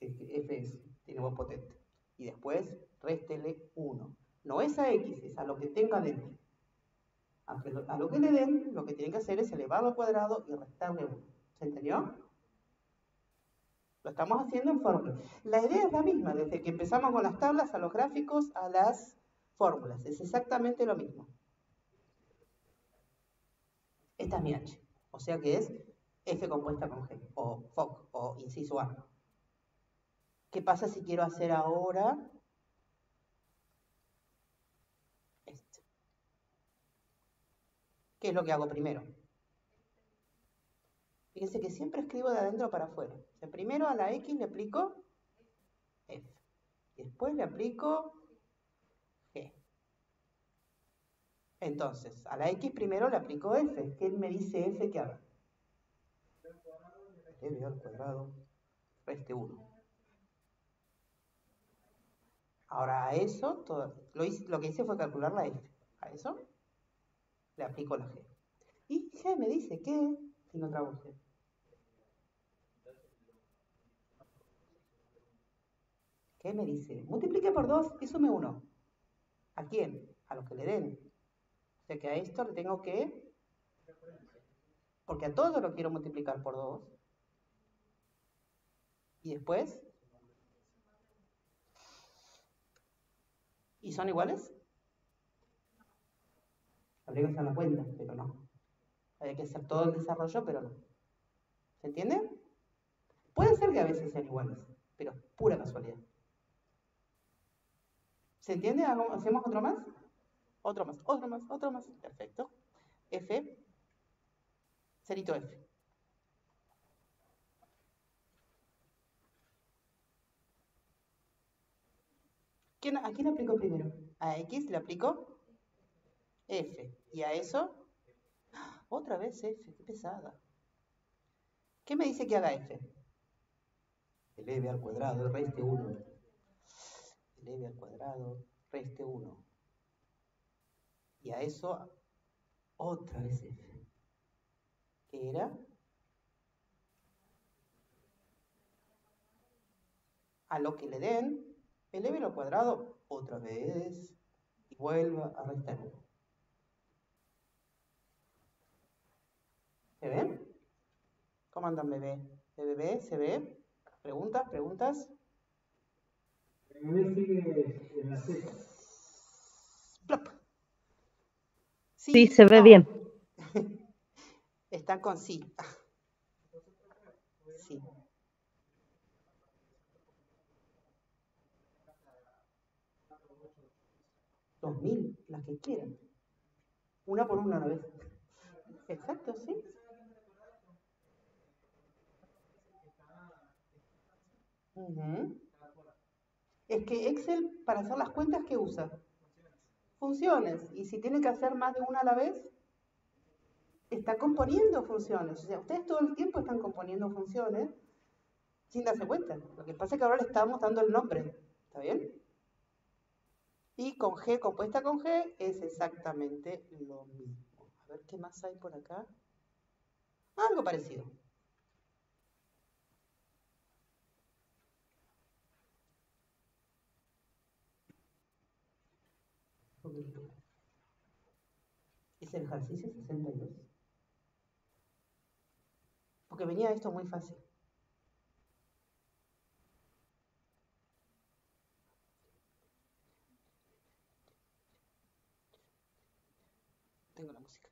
[SPEAKER 4] F es tiene potente. Y después, réstele 1. No es a x, es a lo que tenga dentro. A lo que le den, lo que tienen que hacer es elevarlo al cuadrado y restarle 1. ¿Se entendió? Lo estamos haciendo en fórmulas. La idea es la misma, desde que empezamos con las tablas, a los gráficos, a las fórmulas. Es exactamente lo mismo. Esta es mi h. O sea que es f compuesta con g, o FOC, o inciso A. ¿Qué pasa si quiero hacer ahora esto? ¿Qué es lo que hago primero? Fíjense que siempre escribo de adentro para afuera. O primero a la X le aplico F. Después le aplico G. Entonces, a la X primero le aplico F. ¿Qué me dice F que haga? F al cuadrado, reste 1. Ahora a eso, lo, que hice fue calcular la f. A eso le aplico la g. Y g me dice que, si no trago. ¿Qué me dice? Multiplique por 2 y sume 1. ¿A quién? A los que le den. sea que a esto le tengo que... Porque a todo lo quiero multiplicar por 2. Y después... ¿Y son iguales? Habría que hacer la cuenta, pero no. Hay que hacer todo el desarrollo, pero no. ¿Se entiende? Puede ser que a veces sean iguales, pero pura casualidad. ¿Se entiende? ¿Hacemos otro más? Otro más, otro más, otro más. Perfecto. F. Cerito F. ¿Quién- ¿A quién aplico primero? A X le aplico F. ¿Y a eso? Otra vez F, qué pesada. ¿Qué me dice que haga F? Eleve al cuadrado, reste 1. Eleve al cuadrado, reste 1. Y a eso, otra vez F. ¿Qué era? A lo que le den, eleve al cuadrado otra vez y vuelva a restar 1. ¿Se ven? ¿Cómo andan bebé? ¿De bebé? ¿Se ve? ¿Preguntas? ¿Preguntas?
[SPEAKER 3] El bebé sigue en la ceja.
[SPEAKER 4] Plop.
[SPEAKER 5] Sí, se ve bien.
[SPEAKER 4] Están con sí. Sí. Dos mil, las que quieran. Una por una a la vez. Exacto, sí. Es que Excel, para hacer las cuentas, ¿qué usa? Funciones. Y si tiene que hacer más de una a la vez, está componiendo funciones. O sea, ustedes todo el tiempo están componiendo funciones sin darse cuenta. Lo que pasa es que ahora le estamos dando el nombre. ¿Está bien? Y con G compuesta con G es exactamente lo mismo. A ver qué más hay por acá. Algo parecido. Es el ejercicio 62. Porque venía esto muy fácil. Tengo la música.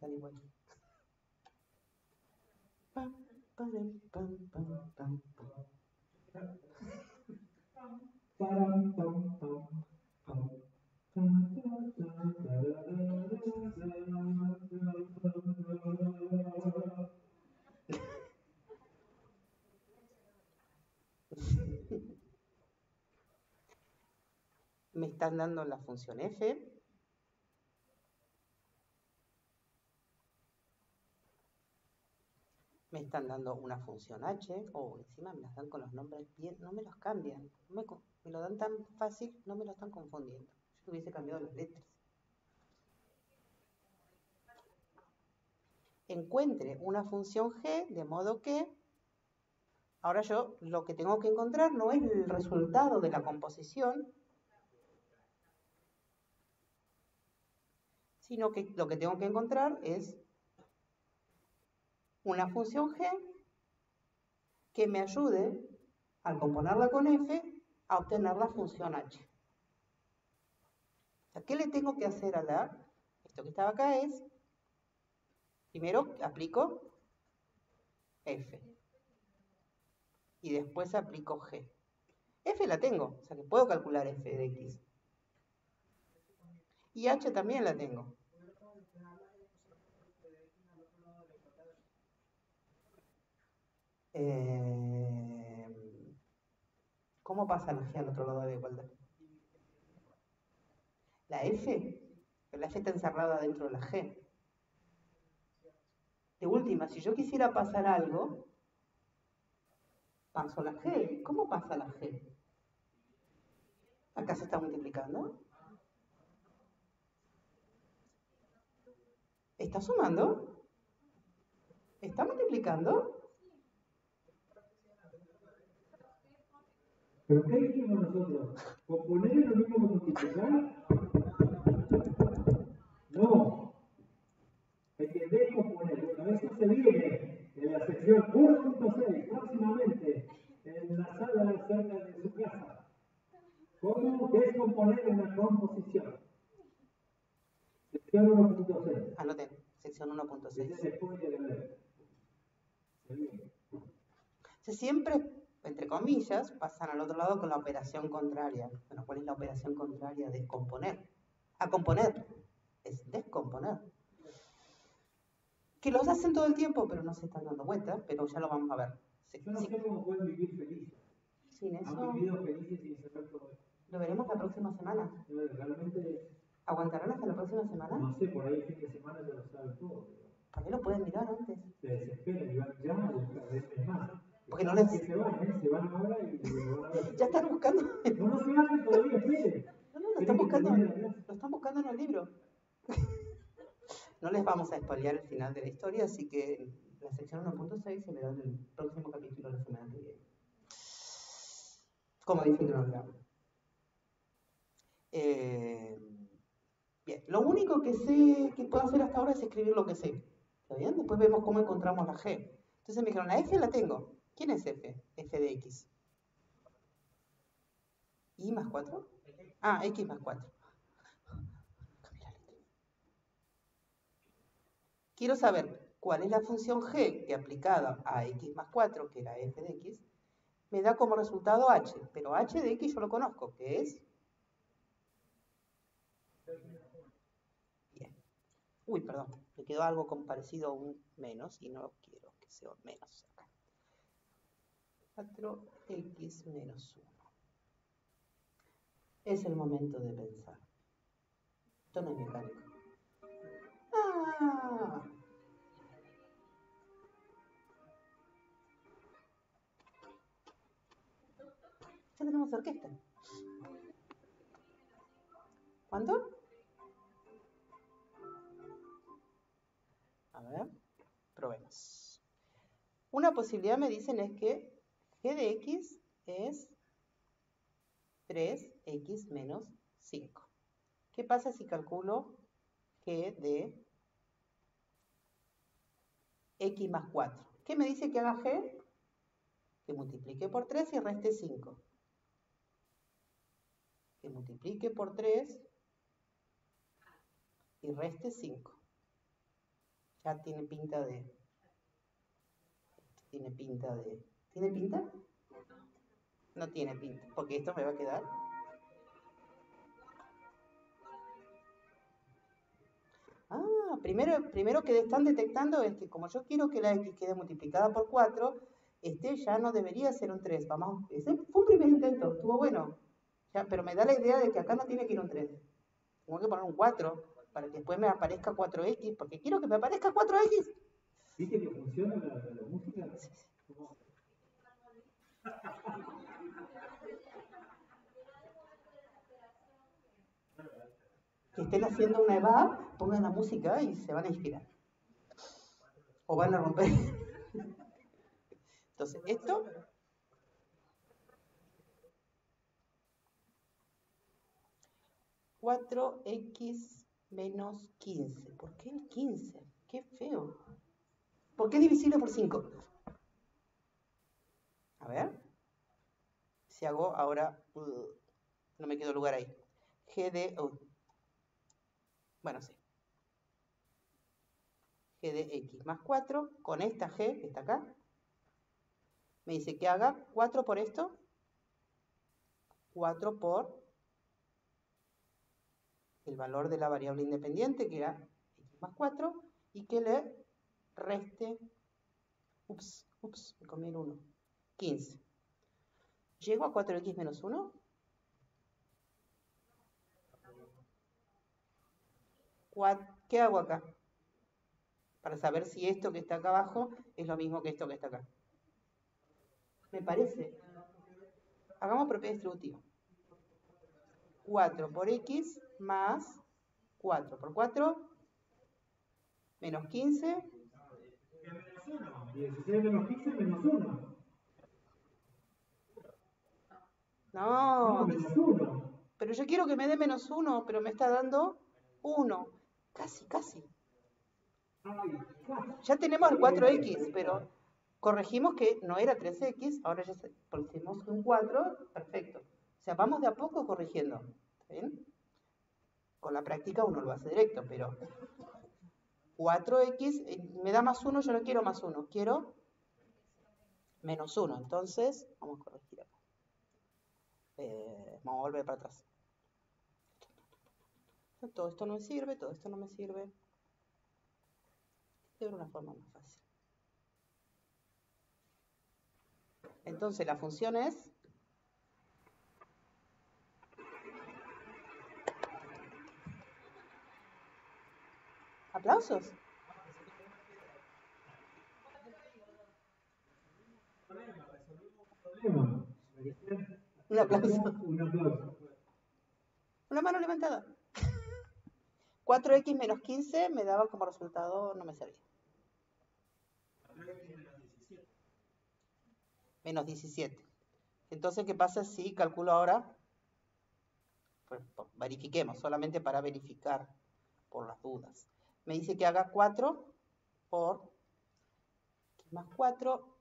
[SPEAKER 4] Dale. Pam, pam, pam, pam, pam.
[SPEAKER 3] Pam, pam, pam.
[SPEAKER 4] Me están dando la función f. Me están dando una función h. O encima me las dan con los nombres bien. No me los cambian. Me lo dan tan fácil, no me lo están confundiendo. Hubiese cambiado las letras. Encuentre una función g de modo que Ahora yo lo que tengo que encontrar no es el resultado de la composición, sino que lo que tengo que encontrar es una función g que me ayude, al componerla con f, a obtener la función h. Sea, ¿Qué le tengo que hacer a la? Esto que estaba acá es, primero aplico f y después aplico G. F la tengo, o sea que puedo calcular F de X. Y H también la tengo. Eh, ¿Cómo pasa la G al otro lado de la igualdad? La F, la F está encerrada dentro de la G. De última, si yo quisiera pasar algo, paso la G. ¿Cómo pasa la G? Acá se está multiplicando. ¿Está sumando? ¿Está multiplicando?
[SPEAKER 3] ¿Pero qué dijimos nosotros? ¿Componer es lo mismo que multiplicar? No. Entender y componer. Bueno, eso se viene en la sección 1.6, próximamente, en la sala cerca de su casa. ¿Cómo descomponer una composición? Sección 1.6.
[SPEAKER 4] Anoten, sección
[SPEAKER 3] Ese
[SPEAKER 4] 1.6.
[SPEAKER 3] es el spoiler de ver. Se viene.
[SPEAKER 4] Se siempre, entre comillas, pasan al otro lado con la operación contraria. Bueno, ¿cuál es la operación contraria? Descomponer. A componer. Es descomponer. Que los hacen todo el tiempo, pero no se están dando cuenta, pero ya lo vamos a ver. Sí,
[SPEAKER 3] Yo no
[SPEAKER 4] sí,
[SPEAKER 3] sé cómo pueden vivir felices.
[SPEAKER 4] sin eso
[SPEAKER 3] Han vivido felices sin saber todo esto.
[SPEAKER 4] lo veremos la próxima semana.
[SPEAKER 3] Realmente,
[SPEAKER 4] ¿Aguantarán hasta la próxima semana?
[SPEAKER 3] no sé, por ahí el fin de semana ya lo saben todo.
[SPEAKER 4] ¿Por qué lo pueden mirar antes?
[SPEAKER 3] Se desesperan y van ya a buscar veces más.
[SPEAKER 4] Porque no les-
[SPEAKER 3] Que se van, ¿eh? Se van ahora y lo van a ver.
[SPEAKER 4] Ya están buscando.
[SPEAKER 3] No, no se van todavía, esperen.
[SPEAKER 4] No, no, lo están buscando. Lo están buscando en el libro. No les vamos a spoilear el final de la historia, así que la sección 1.6 se verá en el próximo capítulo de la semana que viene. Como dice el cronograma. Eh, bien, lo único que sé que puedo hacer hasta ahora es escribir lo que sé. ¿Está bien? Después vemos cómo encontramos la G. Entonces me dijeron, la F la tengo. ¿Quién es F? F de X. ¿Y más 4? Ah, X más 4. Quiero saber cuál es la función g que aplicada a x más 4, que era f de x, me da como resultado h, pero h de x yo lo conozco, que es... Bien. Uy, perdón, me quedó algo con parecido a un menos y no quiero que sea un menos. 4x menos 1. Es el momento de pensar. Esto no es mecánico. Ah. Ya tenemos orquesta. ¿Cuánto? A ver, probemos. Una posibilidad me dicen es que g de x es 3x menos 5. ¿Qué pasa si calculo g de x más 4? ¿Qué me dice que haga g? Que multiplique por 3 y reste 5. Que multiplique por 3 y reste 5. Ya tiene pinta de... Tiene pinta de... ¿Tiene pinta? No tiene pinta, porque esto me va a quedar Ah, primero, primero que están detectando es que como yo quiero que la x quede multiplicada por 4, este ya no debería ser un 3. Vamos, ese fue un primer intento, estuvo bueno. Ya, pero me da la idea de que acá no tiene que ir un 3. Tengo que poner un 4 para que después me aparezca 4x, porque quiero que me aparezca 4x.
[SPEAKER 3] ¿Viste que funciona la, la música? ¿Cómo?
[SPEAKER 4] Que estén haciendo una EVA, pongan la música y se van a inspirar. O van a romper. Entonces, esto Cuatro x menos 15. ¿Por qué el 15? Qué feo. ¿Por qué divisible por 5? A ver. Si hago ahora... uh, no me quedó lugar ahí. G de... uh, bueno, sí. G de x más 4 con esta g que está acá. Me dice que haga 4 por esto. 4 por el valor de la variable independiente, que era x más 4, y que le reste, ups, ups, me comí el 1, 15. ¿Llego a 4x menos 1? Cua- ¿Qué hago acá? Para saber si esto que está acá abajo es lo mismo que esto que está acá. Me parece. Hagamos propiedad distributiva. 4 por x más 4 por 4 menos 15.
[SPEAKER 3] 16 menos 15 menos 1.
[SPEAKER 4] No,
[SPEAKER 3] No, menos 1.
[SPEAKER 4] pero yo quiero que me dé menos uno, pero me está dando uno. Casi, casi.
[SPEAKER 3] Ay, casi.
[SPEAKER 4] Ya tenemos el 4x, pero corregimos que no era 3x, ahora ya se- pusimos un 4, perfecto. O sea, vamos de a poco corrigiendo. ¿Está bien? Con la práctica uno lo hace directo, pero 4x eh, me da más 1, yo no quiero más 1, quiero menos 1. Entonces, vamos a corregir acá. Eh, vamos a volver para atrás. Todo esto no me sirve, todo esto no me sirve. De una forma más fácil. Entonces la función es ¿Aplausos?
[SPEAKER 3] Problema.
[SPEAKER 4] Un aplauso.
[SPEAKER 3] Un aplauso.
[SPEAKER 4] Una mano levantada. 4x menos 15 me daba como resultado, no me servía. Menos 17. Entonces, ¿qué pasa si calculo ahora? Pues, pues, verifiquemos, solamente para verificar por las dudas. Me dice que haga 4 por más 4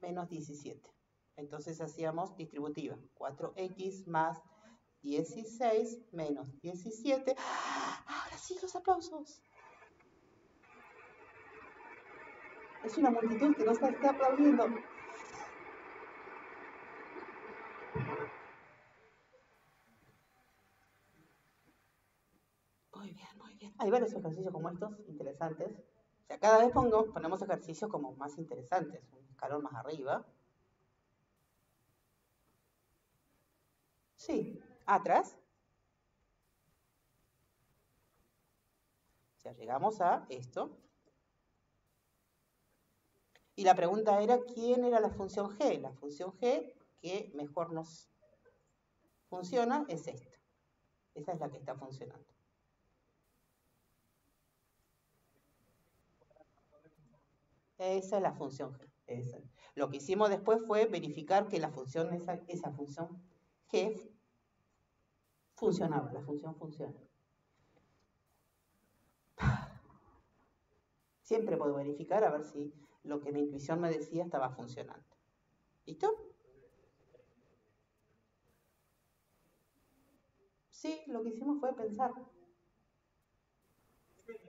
[SPEAKER 4] menos 17. Entonces hacíamos distributiva. 4x más 16 menos 17. ¡Ah! Ahora sí, los aplausos. Es una multitud que no se está aplaudiendo. Muy bien, muy bien. Hay varios ejercicios como estos, interesantes. O sea, cada vez ponemos ejercicios como más interesantes, un escalón más arriba. Sí, atrás. Sea, llegamos a esto. Y la pregunta era, ¿quién era la función g? La función g que mejor nos funciona es esta. Esa es la que está funcionando. Esa es la función g. Lo que hicimos después fue verificar que la función, esa, esa función g funcionaba, la función funciona. Siempre puedo verificar a ver si lo que mi intuición me decía estaba funcionando. ¿Listo? Sí, lo que hicimos fue pensar.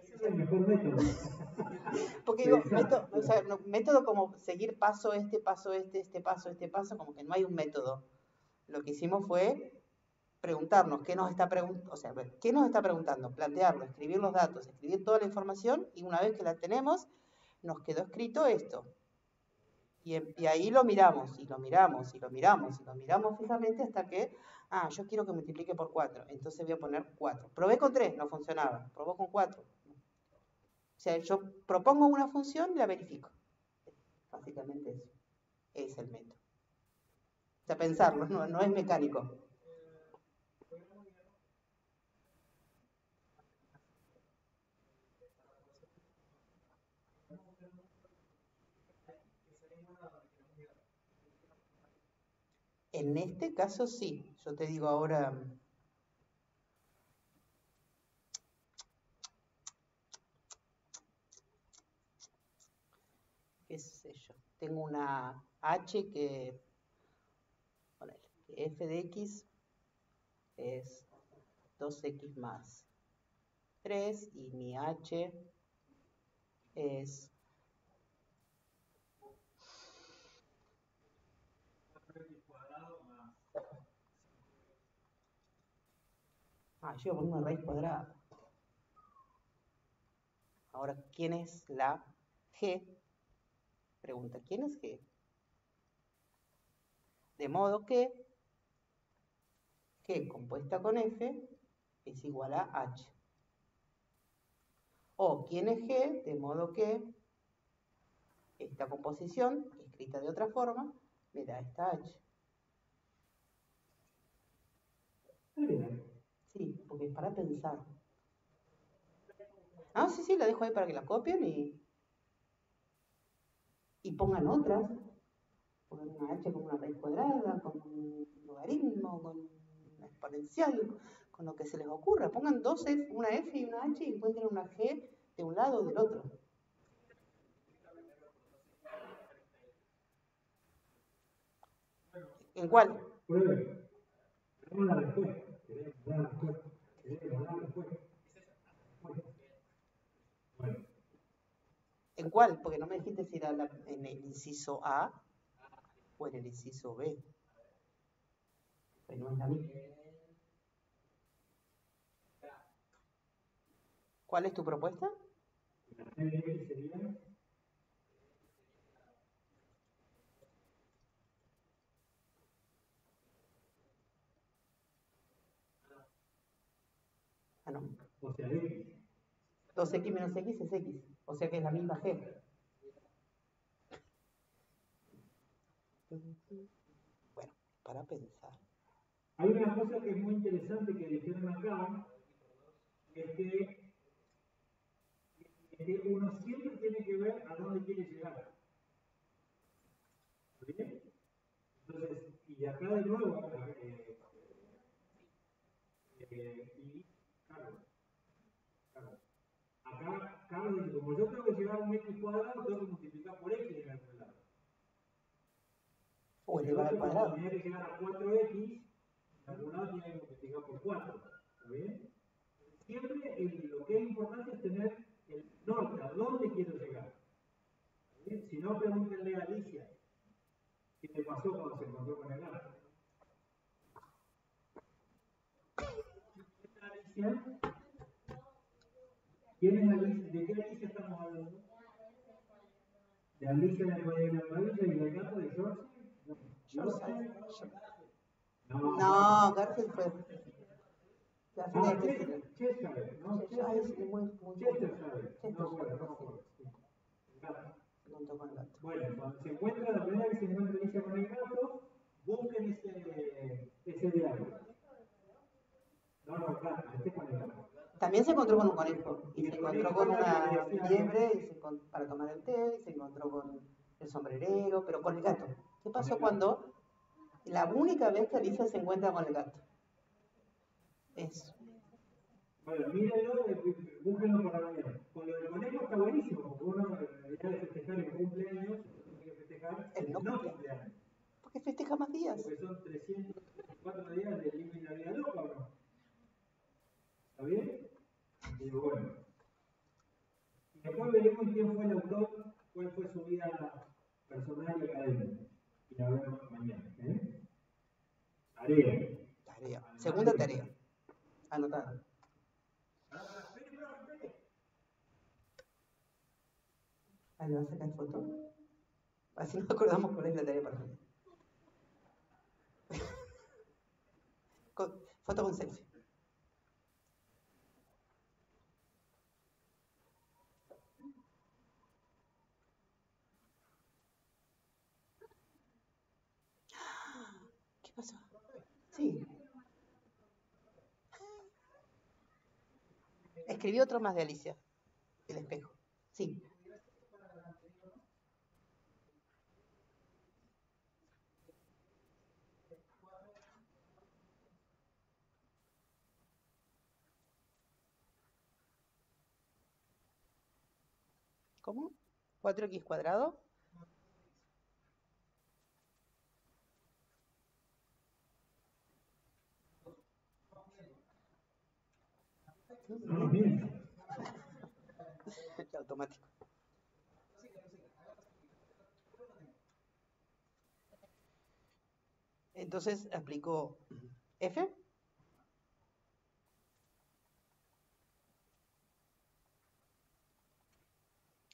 [SPEAKER 3] Ese es el mejor método.
[SPEAKER 4] Porque digo, método, o sea, no- método como seguir paso este, paso este, este paso, este paso, como que no hay un método. Lo que hicimos fue preguntarnos qué nos está preguntando, o sea, qué nos está preguntando, plantearlo, escribir los datos, escribir toda la información y una vez que la tenemos, nos quedó escrito esto. Y, y ahí lo miramos, y lo miramos, y lo miramos, y lo miramos fijamente hasta que, ah, yo quiero que multiplique por 4, entonces voy a poner 4. Probé con 3, no funcionaba, probó con 4. O sea, yo propongo una función y la verifico. Básicamente eso. Es el método. O sea, pensarlo, no, no es mecánico. En este caso sí. Yo te digo ahora. qué sé yo. Tengo una h que. f de x es 2x más 3 y mi h es Ah, yo voy una raíz cuadrada. Ahora, ¿quién es la g? Pregunta, ¿quién es g? De modo que g compuesta con f es igual a h. O ¿quién es g? De modo que esta composición, escrita de otra forma, me da esta h.
[SPEAKER 3] Está bien.
[SPEAKER 4] Porque es para pensar. Ah, sí, sí, la dejo ahí para que la copien y... y pongan otras, pongan una h con una raíz cuadrada, con un logaritmo, con una exponencial, con lo que se les ocurra. Pongan dos f, una f y una h y encuentren una g de un lado o del otro. ¿En cuál?
[SPEAKER 3] La respuesta. Bueno.
[SPEAKER 4] ¿En cuál? Porque no me dijiste si era la- en el inciso A o en el inciso B. Pues no es la misma. ¿Cuál es tu propuesta?
[SPEAKER 3] La sería
[SPEAKER 4] Ah, no.
[SPEAKER 3] O sea, X.
[SPEAKER 4] 2x menos x es x. O sea que es la misma g. Bueno, para pensar.
[SPEAKER 3] Hay una cosa que es muy interesante que dijeron acá, es que, es que uno siempre tiene que ver a dónde quiere llegar. ¿Bien? Entonces, y acá de nuevo, eh, eh, y, claro, claro, dice, como yo tengo que llegar a un x cuadrado, tengo que multiplicar por x en algún lado.
[SPEAKER 4] O elevar al cuadrado.
[SPEAKER 3] Tenía que llegar a 4x, en algún lado tiene que multiplicar por 4. ¿Está bien? Siempre el- lo que es importante es tener el norte, a dónde quiero llegar. Si no, pregúntenle a Alicia qué le pasó cuando se encontró con el gato. ¿Quién es Alicia? ¿Quién es Alicia? ¿De qué Alicia estamos hablando? ¿De Alicia de la Maravilla y del gato de George? No.
[SPEAKER 4] No, Garfield fue. Garfield
[SPEAKER 3] Ah,
[SPEAKER 4] es
[SPEAKER 3] Cheshire, Cheshire, ¿no? Chestershire.
[SPEAKER 4] Chestershire,
[SPEAKER 3] No, bueno, no, bueno, cuando se encuentra, la primera vez que se encuentra Alicia con el gato, busquen ese, ese diálogo. No, no, gato, este con el gato.
[SPEAKER 4] También se encontró con un conejo y se encontró con una liebre y se encon- para tomar el té y se encontró con el sombrerero, pero con el gato. ¿Qué pasó cuando la única vez que Alicia se encuentra con el gato? Eso.
[SPEAKER 3] Bueno, mírenlo, búsquenlo por la mañana. Con lo del conejo está buenísimo, porque uno en realidad de festejar el cumpleaños, tiene que festejar
[SPEAKER 4] El no cumpleaños. Porque festeja más días.
[SPEAKER 3] Porque son 304 días de libre Navidad loca, ¿o no? ¿Está bien? Y bueno. Y después veremos quién fue el autor, cuál fue su vida personal y académica. Y la vemos mañana. ¿eh? Tarea.
[SPEAKER 4] Tarea. Segunda tarea. Anotada. Ah, ¿le vas a sacar foto? Así nos acordamos cuál es la tarea para. Con- foto con selfie. ¿Qué pasó? Sí. Escribí otro más de Alicia. El espejo. Sí. ¿Cómo? ¿4x cuadrado? automático. Entonces aplico F.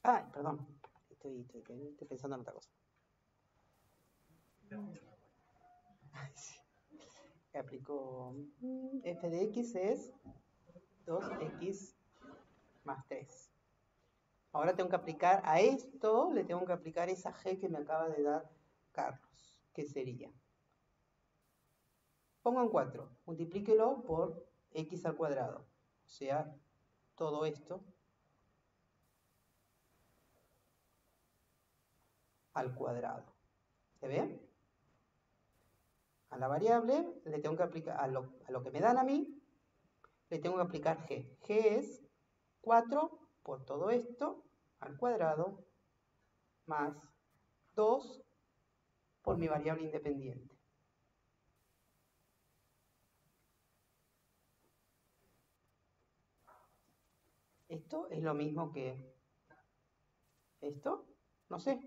[SPEAKER 4] Ay, perdón. Estoy, estoy- estoy pensando en otra cosa. Ay, sí. Aplico mm, f de x es 2x más 3. Ahora tengo que aplicar a esto, le tengo que aplicar esa g que me acaba de dar Carlos, que sería. Pongan 4, multiplíquelo por x al cuadrado, o sea, todo esto. al cuadrado. ¿Se ve? A la variable le tengo que aplicar, a lo, a lo que me dan a mí, le tengo que aplicar g. g es 4 por todo esto al cuadrado más 2 por mi variable independiente. Esto es lo mismo que esto. No sé,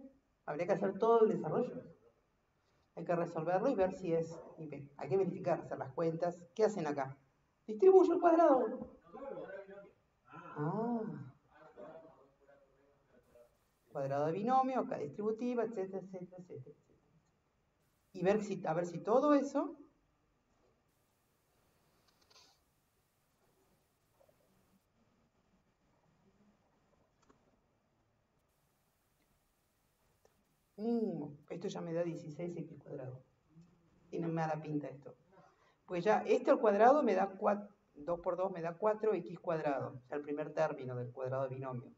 [SPEAKER 4] habría que hacer todo el desarrollo. Hay que resolverlo y ver si es... Hay que verificar, hacer las cuentas. ¿Qué hacen acá? Distribuyo el cuadrado. Ah. Cuadrado de binomio, acá distributiva, etcétera, etcétera, etcétera. Y ver si, a ver si todo eso Mm, esto ya me da 16x cuadrado. Tiene mala pinta esto. Pues ya, este al cuadrado me da 4, 2 por 2 me da 4x cuadrado, o sea, el primer término del cuadrado de binomio.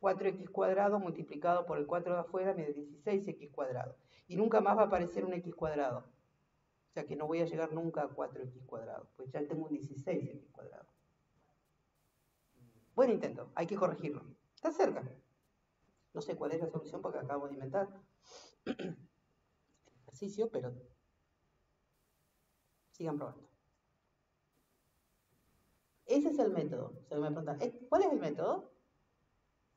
[SPEAKER 4] 4x cuadrado multiplicado por el 4 de afuera me da 16x cuadrado. Y nunca más va a aparecer un x cuadrado. O sea que no voy a llegar nunca a 4x cuadrado, pues ya tengo un 16x cuadrado. Buen intento, hay que corregirlo. Está cerca. No sé cuál es la solución porque acabo de inventar ejercicio, pero sigan probando. Ese es el método. Me preguntan, ¿eh, ¿cuál es el método?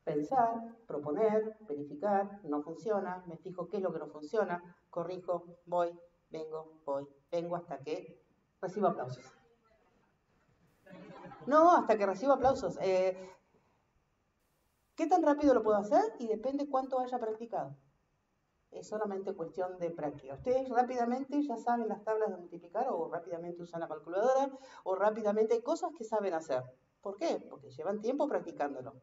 [SPEAKER 4] Pensar, proponer, verificar, no funciona, me fijo qué es lo que no funciona, corrijo, voy, vengo, voy, vengo hasta que recibo aplausos. No, hasta que recibo aplausos. Eh, ¿Qué tan rápido lo puedo hacer? Y depende cuánto haya practicado. Es solamente cuestión de práctica. Ustedes rápidamente ya saben las tablas de multiplicar o rápidamente usan la calculadora o rápidamente hay cosas que saben hacer. ¿Por qué? Porque llevan tiempo practicándolo.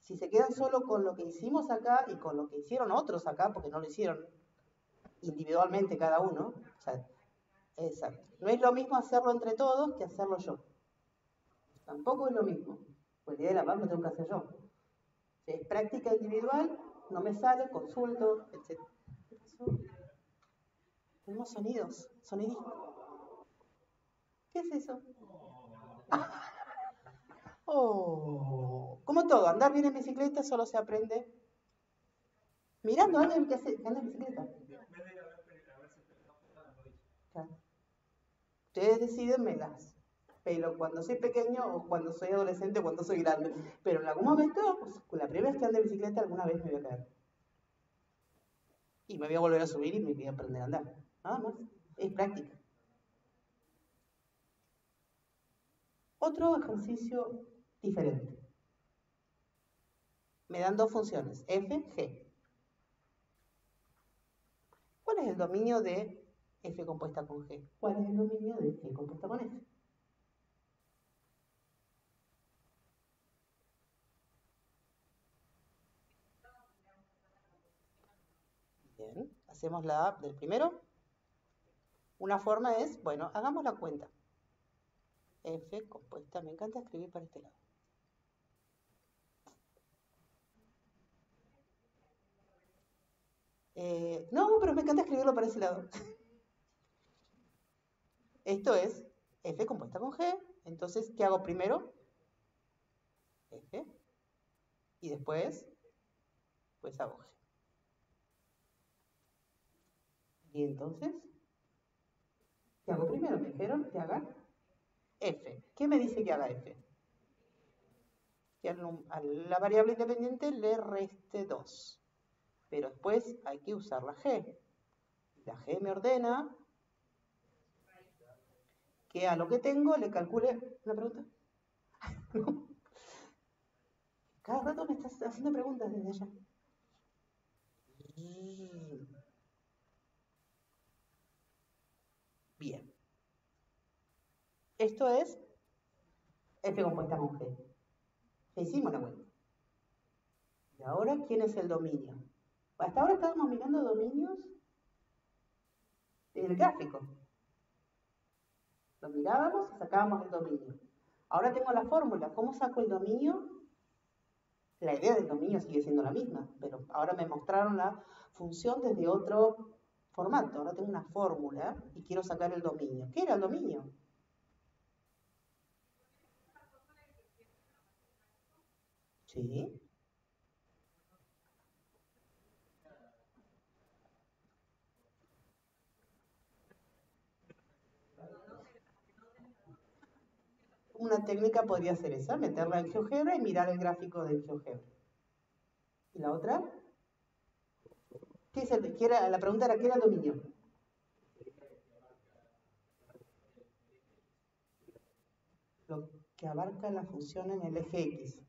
[SPEAKER 4] Si se quedan solo con lo que hicimos acá y con lo que hicieron otros acá, porque no lo hicieron individualmente cada uno, exacto. No es lo mismo hacerlo entre todos que hacerlo yo. Tampoco es lo mismo. Pues el día de la lo tengo que hacer yo. Es práctica individual, no me sale, consulto, etc. ¿Qué pasó? Tenemos sonidos, sonidismo. ¿Qué es eso? Oh, como todo, andar bien en bicicleta solo se aprende mirando a alguien que, hace, anda en bicicleta. Ustedes deciden, me las pero cuando soy pequeño o cuando soy adolescente o cuando soy grande. Pero en algún momento, pues, la primera vez que ande en bicicleta, alguna vez me voy a caer. Y me voy a volver a subir y me voy a aprender a andar. Nada más. Es práctica. Otro ejercicio diferente. Me dan dos funciones, f, g. ¿Cuál es el dominio de f compuesta con g? ¿Cuál es el dominio de g compuesta con f? Bien, hacemos la del primero. Una forma es, bueno, hagamos la cuenta. F compuesta, me encanta escribir para este lado. Eh, no, pero me encanta escribirlo para ese lado. Esto es F compuesta con G. Entonces, ¿qué hago primero? F. Y después, pues hago G. Y entonces, ¿qué hago primero? Me dijeron que haga f. ¿Qué me dice que haga f? Que a la variable independiente le reste 2. Pero después hay que usar la g. La g me ordena que a lo que tengo le calcule... ¿Una pregunta? Cada rato me estás haciendo preguntas desde allá. Bien. Esto es f compuesta con g. Hicimos la cuenta. Y ahora, ¿quién es el dominio? Hasta ahora estábamos mirando dominios del gráfico. Lo mirábamos y sacábamos el dominio. Ahora tengo la fórmula. ¿Cómo saco el dominio? La idea del dominio sigue siendo la misma, pero ahora me mostraron la función desde otro formato. Ahora tengo una fórmula y quiero sacar el dominio. ¿Qué era el dominio? Sí. Una técnica podría ser esa, meterla en GeoGebra y mirar el gráfico del GeoGebra. ¿Y la otra? ¿Qué es el, la pregunta era, ¿qué era el dominio? Lo que abarca la función en el eje X.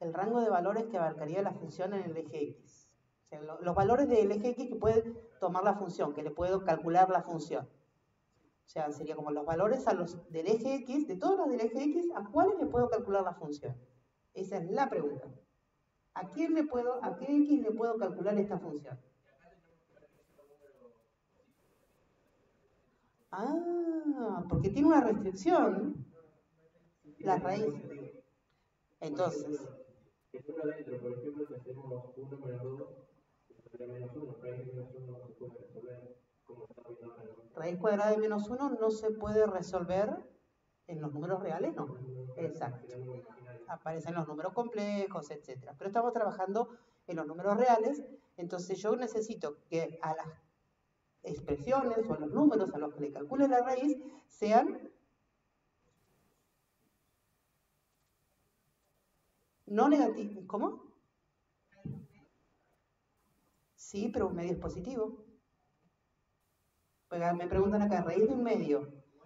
[SPEAKER 4] El rango de valores que abarcaría la función en el eje X. O sea, lo- los valores del eje X que puede tomar la función, que le puedo calcular la función. O sea, sería como los valores a los del eje X, de todos los del eje X, ¿a cuáles le puedo calcular la función? Esa es la pregunta. ¿A quién le puedo, a qué X le puedo calcular esta función? Ah, porque tiene una restricción. La raíz. Entonces,
[SPEAKER 6] Ejemplo adentro, por ejemplo, si hacemos 1 menos 2, sería menos 1, raíz de menos 1 no se puede resolver, como está viendo acá, ¿no?
[SPEAKER 4] raíz cuadrada de menos 1 no se puede resolver en los números reales, no. Exacto. Aparecen los números complejos, etcétera. Pero estamos trabajando en los números reales, entonces yo necesito que a las expresiones o a los números a los que le calcule la raíz sean no negativos. ¿Cómo? Sí, pero un medio es positivo. Me preguntan acá, raíz de un medio.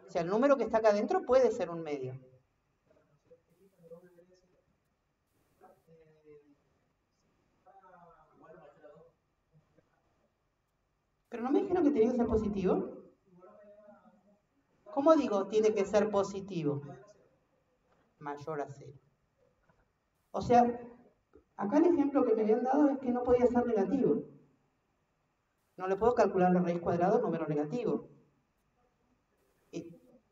[SPEAKER 4] O sea, el número que está acá adentro puede ser un medio. Pero no me dijeron que tenía que ser positivo. ¿Cómo digo tiene que ser positivo? Mayor a cero. O sea, acá el ejemplo que me habían dado es que no podía ser negativo. No le puedo calcular la raíz cuadrada a número negativo.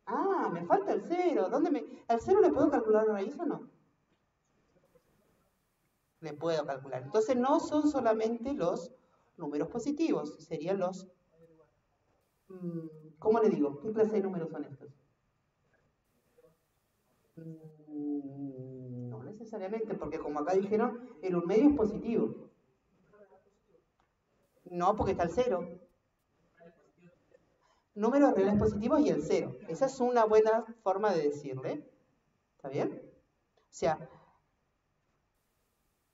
[SPEAKER 4] Ah, me falta el cero. ¿Dónde me, ¿Al cero le puedo calcular la raíz o no? Le puedo calcular. Entonces no son solamente los números positivos, serían los... mm, ¿Cómo le digo? ¿Qué clase de números son estos? Mm, No necesariamente, porque como acá dijeron, el un medio es positivo. No, porque está el cero. Números reales positivos y el cero. Esa es una buena forma de decirle. ¿Está bien? O sea,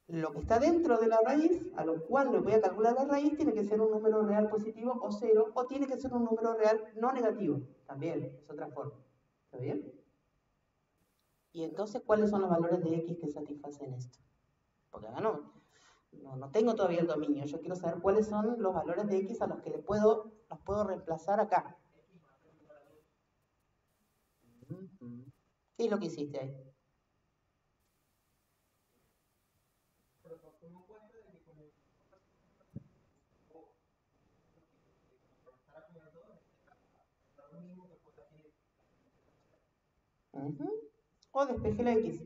[SPEAKER 4] lo que está dentro de la raíz, a lo cual le voy a calcular la raíz, tiene que ser un número real positivo o cero, o tiene que ser un número real no negativo. También, es otra forma. ¿Está bien? Y entonces, ¿cuáles son los valores de x que satisfacen esto? Porque acá no, no, no tengo todavía el dominio. Yo quiero saber cuáles son los valores de x a los que le puedo, los puedo reemplazar acá. ¿Qué es lo que hiciste ahí? O despeje la X.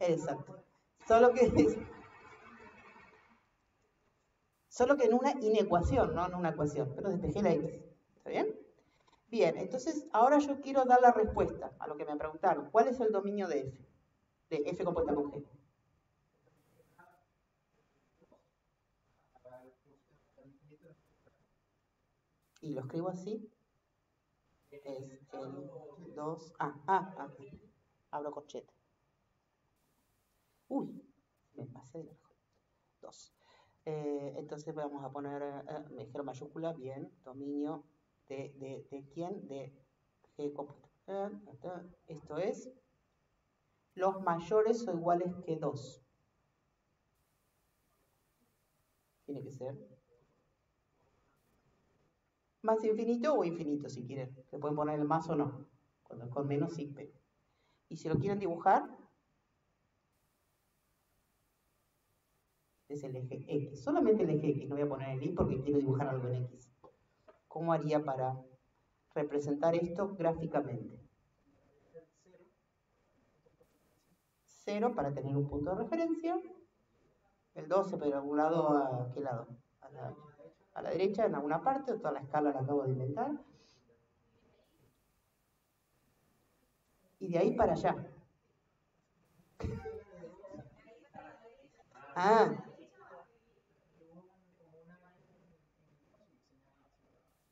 [SPEAKER 4] Exacto. Solo que solo que en una inecuación, no en una ecuación, pero despejé la X. ¿Está bien? Bien, entonces ahora yo quiero dar la respuesta a lo que me preguntaron. ¿Cuál es el dominio de F? De F compuesta con G. Y lo escribo así. Es el 2. Ah, ah, ah. Abro corchete. Uy, me pasé de largo. 2. entonces vamos a poner, eh, me dijeron mayúscula, bien, dominio de, de, de quién, de G compuesto. Eh, Esto es los mayores o iguales que 2. Tiene que ser más infinito o infinito si quieren. Le pueden poner el más o no. Con menos sí, pero. Y si lo quieren dibujar, este es el eje X. Solamente el eje X, no voy a poner el Y porque quiero dibujar algo en X. ¿Cómo haría para representar esto gráficamente? Cero para tener un punto de referencia. El 12, pero de algún lado, ¿a qué lado? A la a la derecha, en alguna parte, toda la escala la acabo de inventar. Y de ahí para allá. Ah.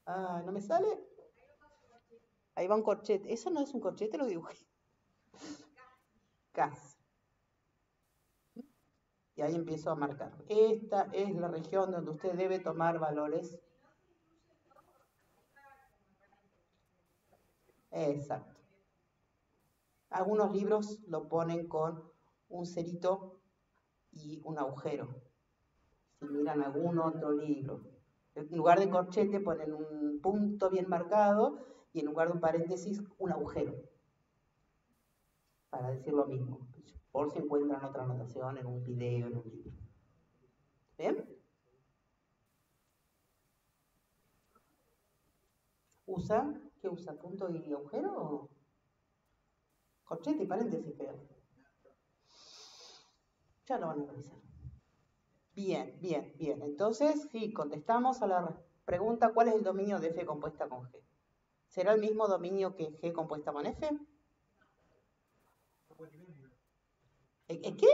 [SPEAKER 4] Ah, ¿no me sale? Ahí va un corchete. ¿Eso no es un corchete? Lo dibujé. Casi. Ahí empiezo a marcar. Esta es la región donde usted debe tomar valores. Exacto. Algunos libros lo ponen con un cerito y un agujero. Si miran algún otro libro. En lugar de corchete ponen un punto bien marcado y en lugar de un paréntesis un agujero. Para decir lo mismo. Por si encuentran otra anotación en un video, en un libro. ¿Bien? ¿Usa? ¿Qué usa? ¿Punto y agujero? o Corchete y paréntesis, creo. Ya lo van a revisar. Bien, bien, bien. Entonces, sí, contestamos a la pregunta, ¿cuál es el dominio de F compuesta con G? ¿Será el mismo dominio que G compuesta con F? ¿Qué?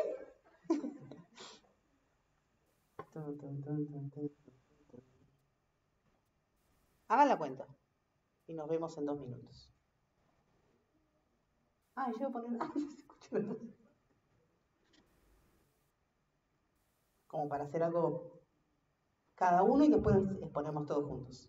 [SPEAKER 4] Hagan la cuenta. Y nos vemos en dos minutos. Ah, yo voy a poner... Ah, se escucha la música. Como para hacer algo cada uno y después exponemos todos juntos.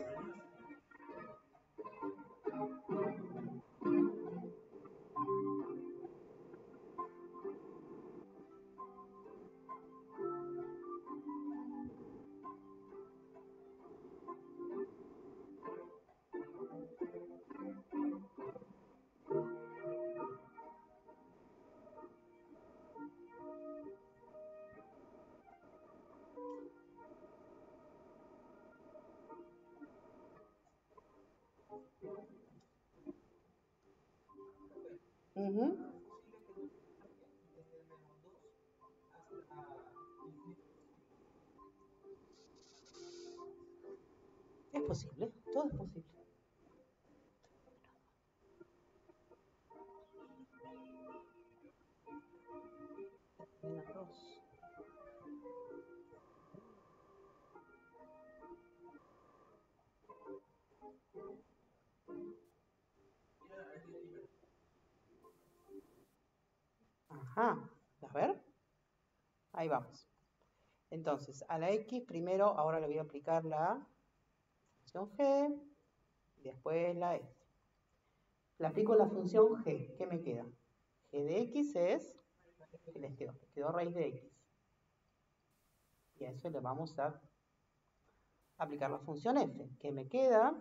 [SPEAKER 4] Ujú. Es posible, todo es posible. Ajá, a ver. Ahí vamos. Entonces, a la X primero, ahora le voy a aplicar la función G, después la F. Le aplico la función G, ¿qué me queda? G de X es, ¿qué les quedó? Les quedó raíz de X. Y a eso le vamos a aplicar la función F. ¿Qué me queda?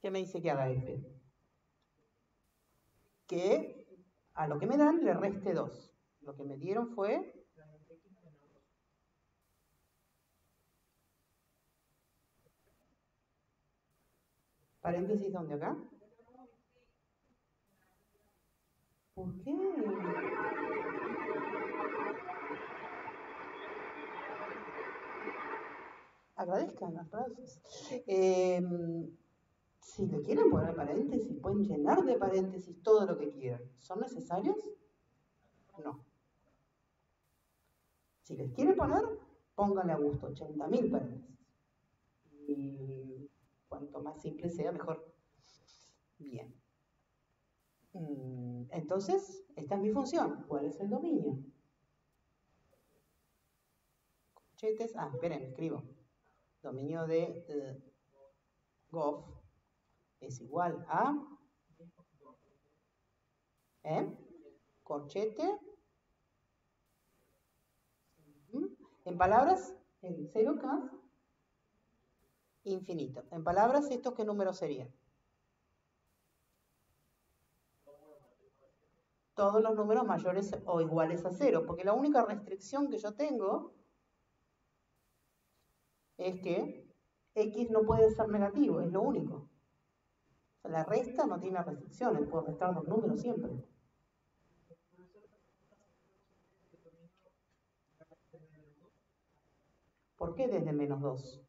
[SPEAKER 4] ¿Qué me dice que haga F? Que a lo que me dan le reste 2. Lo que me dieron fue paréntesis donde acá. ¿Por qué? Agradezcan las frases. Em, si le quieren poner paréntesis, pueden llenar de paréntesis todo lo que quieran. ¿Son necesarios? No. Si les quiere poner, póngale a gusto 80.000 paréntesis. Y cuanto más simple sea, mejor. Bien. Mm, Entonces, esta es mi función. ¿Cuál es el dominio? Corchetes. Ah, esperen, escribo. Dominio de gof es igual a ¿eh? corchete. En palabras en 0K infinito. En palabras estos qué números serían todos los números mayores o iguales a cero porque la única restricción que yo tengo es que x no puede ser negativo, es lo único. La resta no tiene restricciones, puedo restar dos números siempre. ¿Por qué desde menos 2?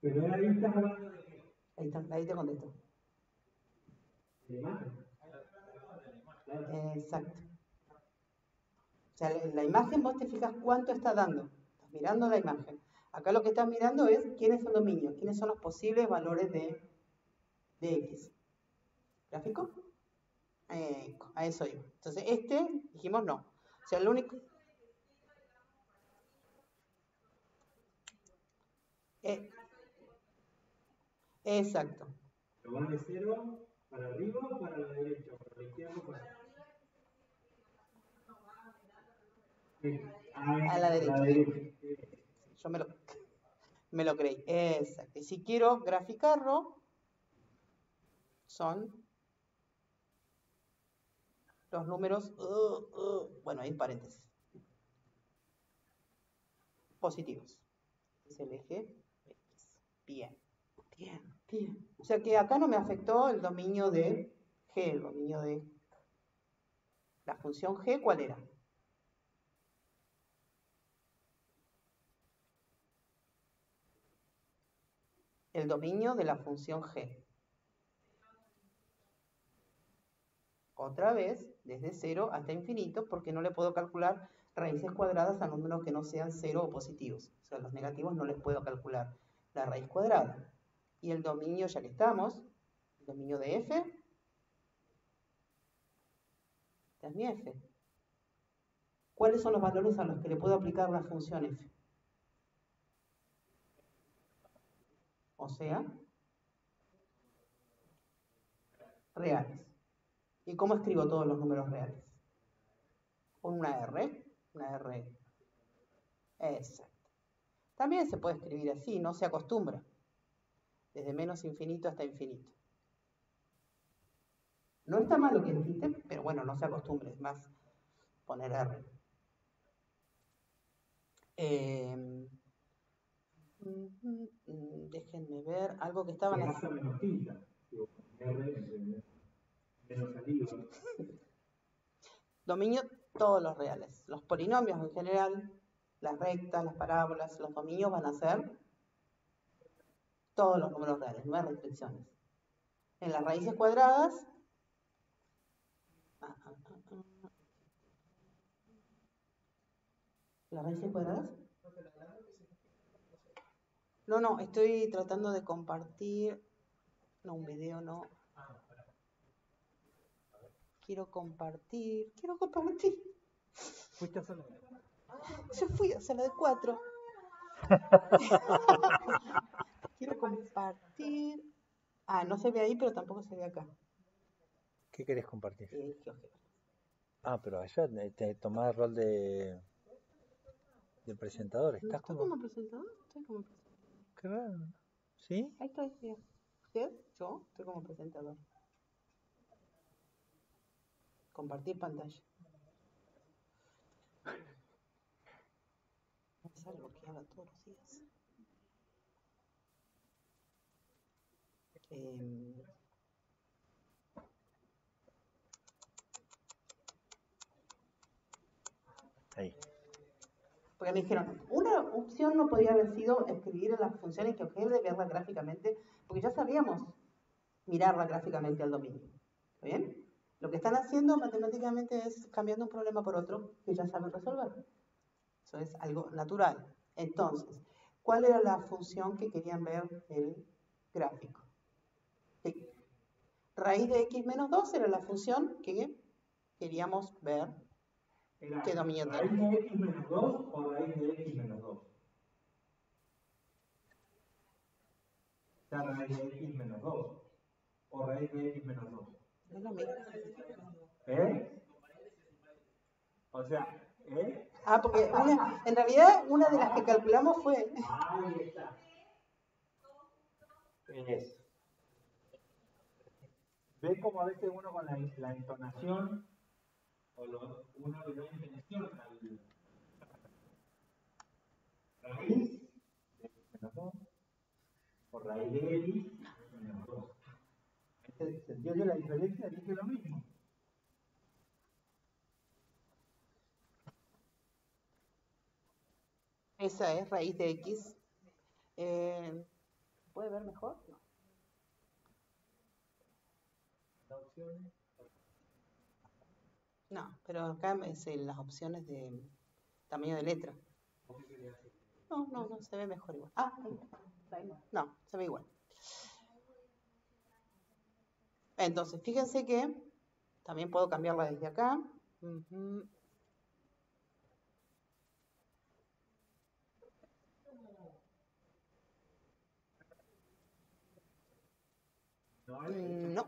[SPEAKER 3] Pero ahí estás hablando de qué?
[SPEAKER 4] Ahí, está, ahí te contesto.
[SPEAKER 3] De imagen.
[SPEAKER 4] Exacto. O sea, en la imagen vos te fijas cuánto está dando. Estás mirando la imagen. Acá lo que estás mirando es quién es el dominio, quiénes son los posibles valores de, de X. ¿Gráfico? A eso iba. Entonces, este, dijimos no. O sea, el único... Eh, exacto.
[SPEAKER 3] Lo van de cero para arriba o para la derecha, para la izquierda o
[SPEAKER 4] A la derecha. Yo me lo, me lo creí. Exacto. Y si quiero graficarlo, son los números, uh, uh, bueno, hay paréntesis, positivos. Es el eje X. Bien, bien, bien. O sea que acá no me afectó el dominio de G, el dominio de la función G, ¿cuál era? El dominio de la función g. Otra vez, desde 0 hasta infinito, porque no le puedo calcular raíces cuadradas a números que no sean 0 o positivos. O sea, los negativos no les puedo calcular la raíz cuadrada. Y el dominio, ya que estamos, el dominio de f, es mi f. ¿Cuáles son los valores a los que le puedo aplicar la función f? O sea, reales. ¿Y cómo escribo todos los números reales? Con una R, una R. Exacto. También se puede escribir así, no se acostumbra. Desde menos infinito hasta infinito. No está mal lo que dijiste, pero bueno, no se acostumbre, es más poner R. Eh, déjenme ver algo que estaban haciendo.
[SPEAKER 3] menos tinta.
[SPEAKER 4] Dominio todos los reales. Los polinomios en general, las rectas, las parábolas, los dominios van a ser todos los números reales, no hay restricciones. En las raíces cuadradas, ah, ah, ah. ¿las raíces cuadradas? No, no, estoy tratando de compartir. No, un video no. Quiero compartir, quiero compartir.
[SPEAKER 1] Fuiste a hacerlo.
[SPEAKER 4] Yo fui a sala de cuatro. quiero compartir. Ah, no se ve ahí, pero tampoco se ve acá.
[SPEAKER 1] ¿Qué querés compartir?
[SPEAKER 4] Eh.
[SPEAKER 1] Ah, pero allá te, te tomás el rol de, de presentador.
[SPEAKER 4] ¿No
[SPEAKER 1] ¿Estás
[SPEAKER 4] estoy
[SPEAKER 1] como?
[SPEAKER 4] como presentador? Estoy como presentador.
[SPEAKER 1] Qué. ¿Sí?
[SPEAKER 4] Ahí estoy, mira. ¿Usted? Yo estoy como presentador. Compartir pantalla. Es algo que todos los días. Em,
[SPEAKER 1] Ahí.
[SPEAKER 4] Porque me dijeron, una opción no podía haber sido escribir las funciones GeoGebra y verla gráficamente, porque ya sabíamos mirarla gráficamente al dominio. ¿Está bien? Lo que están haciendo matemáticamente es cambiando un problema por otro que ya saben resolver. Eso es algo natural. Entonces, ¿cuál era la función que querían ver el gráfico? Raíz de x menos 2 era la función que queríamos ver qué
[SPEAKER 3] raíz de x menos 2 o raíz de x menos 2. Está raíz de x menos 2 o raíz de x menos 2.
[SPEAKER 4] Es lo mismo.
[SPEAKER 3] ¿Eh? O sea, ¿eh?
[SPEAKER 4] Ah, porque una, en realidad una de las que calculamos fue
[SPEAKER 3] Ahí está. Es. ve como a veces uno con la, la entonación o lo, uno le da intención al raíz de menos 2 o raíz de x menos 2. Este, ¿Se entiende la diferencia? Dije lo mismo.
[SPEAKER 4] Esa es raíz de x. Eh, ¿Puede ver mejor? No.
[SPEAKER 3] Opciones.
[SPEAKER 4] No, pero acá es en las opciones de tamaño de letra. No, no, no, se ve mejor igual. Ah, no. No, se ve igual. Entonces, fíjense que también puedo cambiarla desde acá.
[SPEAKER 3] No,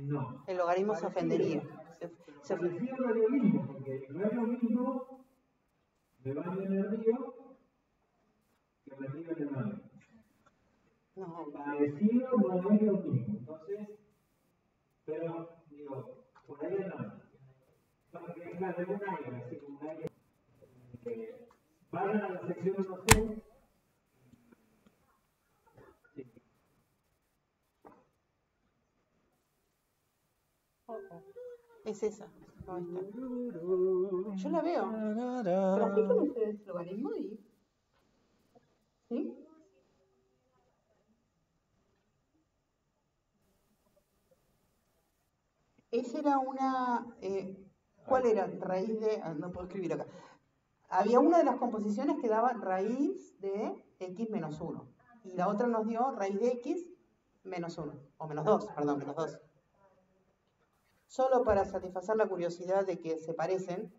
[SPEAKER 4] No. el logaritmo se ofendería. Se- se ofende-
[SPEAKER 3] Parecido no es lo mismo, porque no es lo mismo me baño en el río que me río en el mar.
[SPEAKER 4] No,
[SPEAKER 3] Parecido no es lo mismo. Entonces, pero, digo, por ahí no. Porque es la de un aire, así como un aire. Eh, vayan a la sección 1C. Sí.
[SPEAKER 4] Es esa. No. Yo la veo. Practiquen ustedes el logaritmo y... ¿Sí? Esa era una... eh, ¿Cuál era? Raíz de... ah, no puedo escribir acá. Había una de las composiciones que daba raíz de x menos 1. Y la otra nos dio raíz de x menos 1. O menos 2, perdón, menos 2. Solo para satisfacer la curiosidad de que se parecen,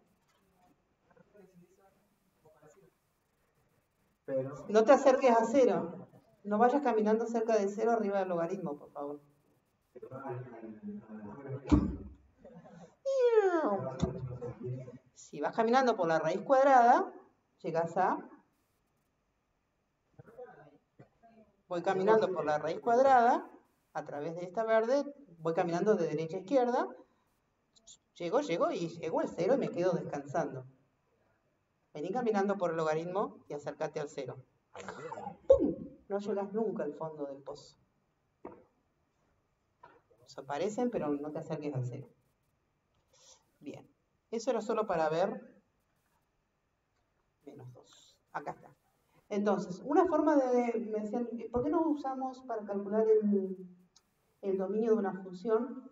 [SPEAKER 3] Pero,
[SPEAKER 4] no te acerques a cero. No vayas caminando cerca de cero arriba del logaritmo, por favor. Si vas caminando por la raíz cuadrada, llegas a... Voy caminando por la raíz cuadrada, a través de esta verde, voy caminando de derecha a izquierda, llego, llego y llego al cero y me quedo descansando. Vení caminando por el logaritmo y acércate al cero. ¡Pum! No llegas nunca al fondo del pozo. Se parecen, pero no te acerques al cero. Bien. Eso era solo para ver menos 2. Acá está. Entonces, una forma de... Me decían, ¿por qué no usamos para calcular el, el dominio de una función?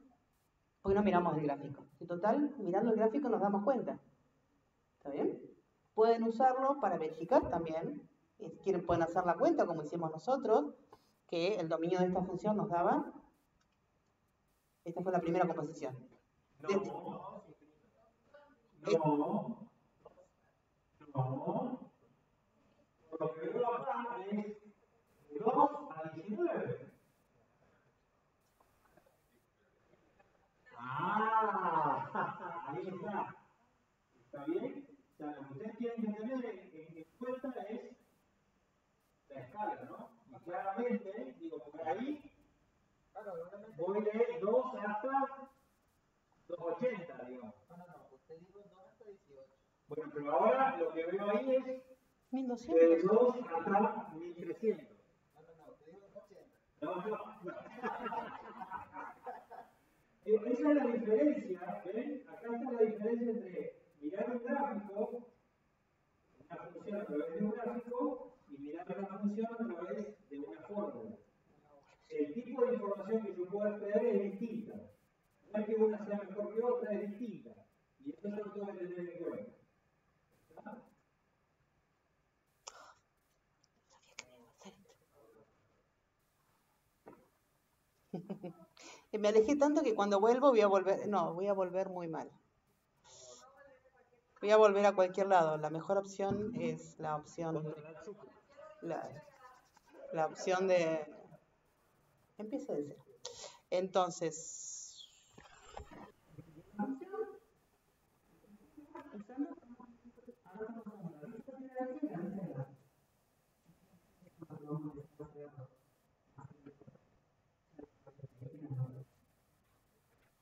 [SPEAKER 4] ¿Por qué no miramos el gráfico? En total, mirando el gráfico nos damos cuenta. ¿Está bien? Pueden usarlo para verificar también. Quieren, pueden hacer la cuenta, como hicimos nosotros, que el dominio de esta función nos daba... Esta fue la primera composición. De-
[SPEAKER 3] No. No. Lo que veo acá es de 2 a 19. Ah, ahí está. ¿Está bien? O sea, lo que ustedes tienen que tener en, en cuenta es la escala, ¿no? Y claramente, digo, por ahí voy de 2 hasta 280, digamos. Bueno, pero ahora lo que veo ahí es de
[SPEAKER 4] 1200.
[SPEAKER 3] 2 hasta 1300. No, no, no. Eh, Esa es la diferencia, ¿ven? Acá está la diferencia entre mirar un gráfico, una función a través de un gráfico, y mirar una función a través de una fórmula. Tipo de información que yo puedo extraer es distinta. No es que una sea mejor que otra, es distinta. Y eso lo tengo que tener en cuenta.
[SPEAKER 4] Me alejé tanto que cuando vuelvo voy a volver, no, voy a volver muy mal. Voy a volver a cualquier lado. La mejor opción es la opción, la opción de, Empieza de cero. Entonces.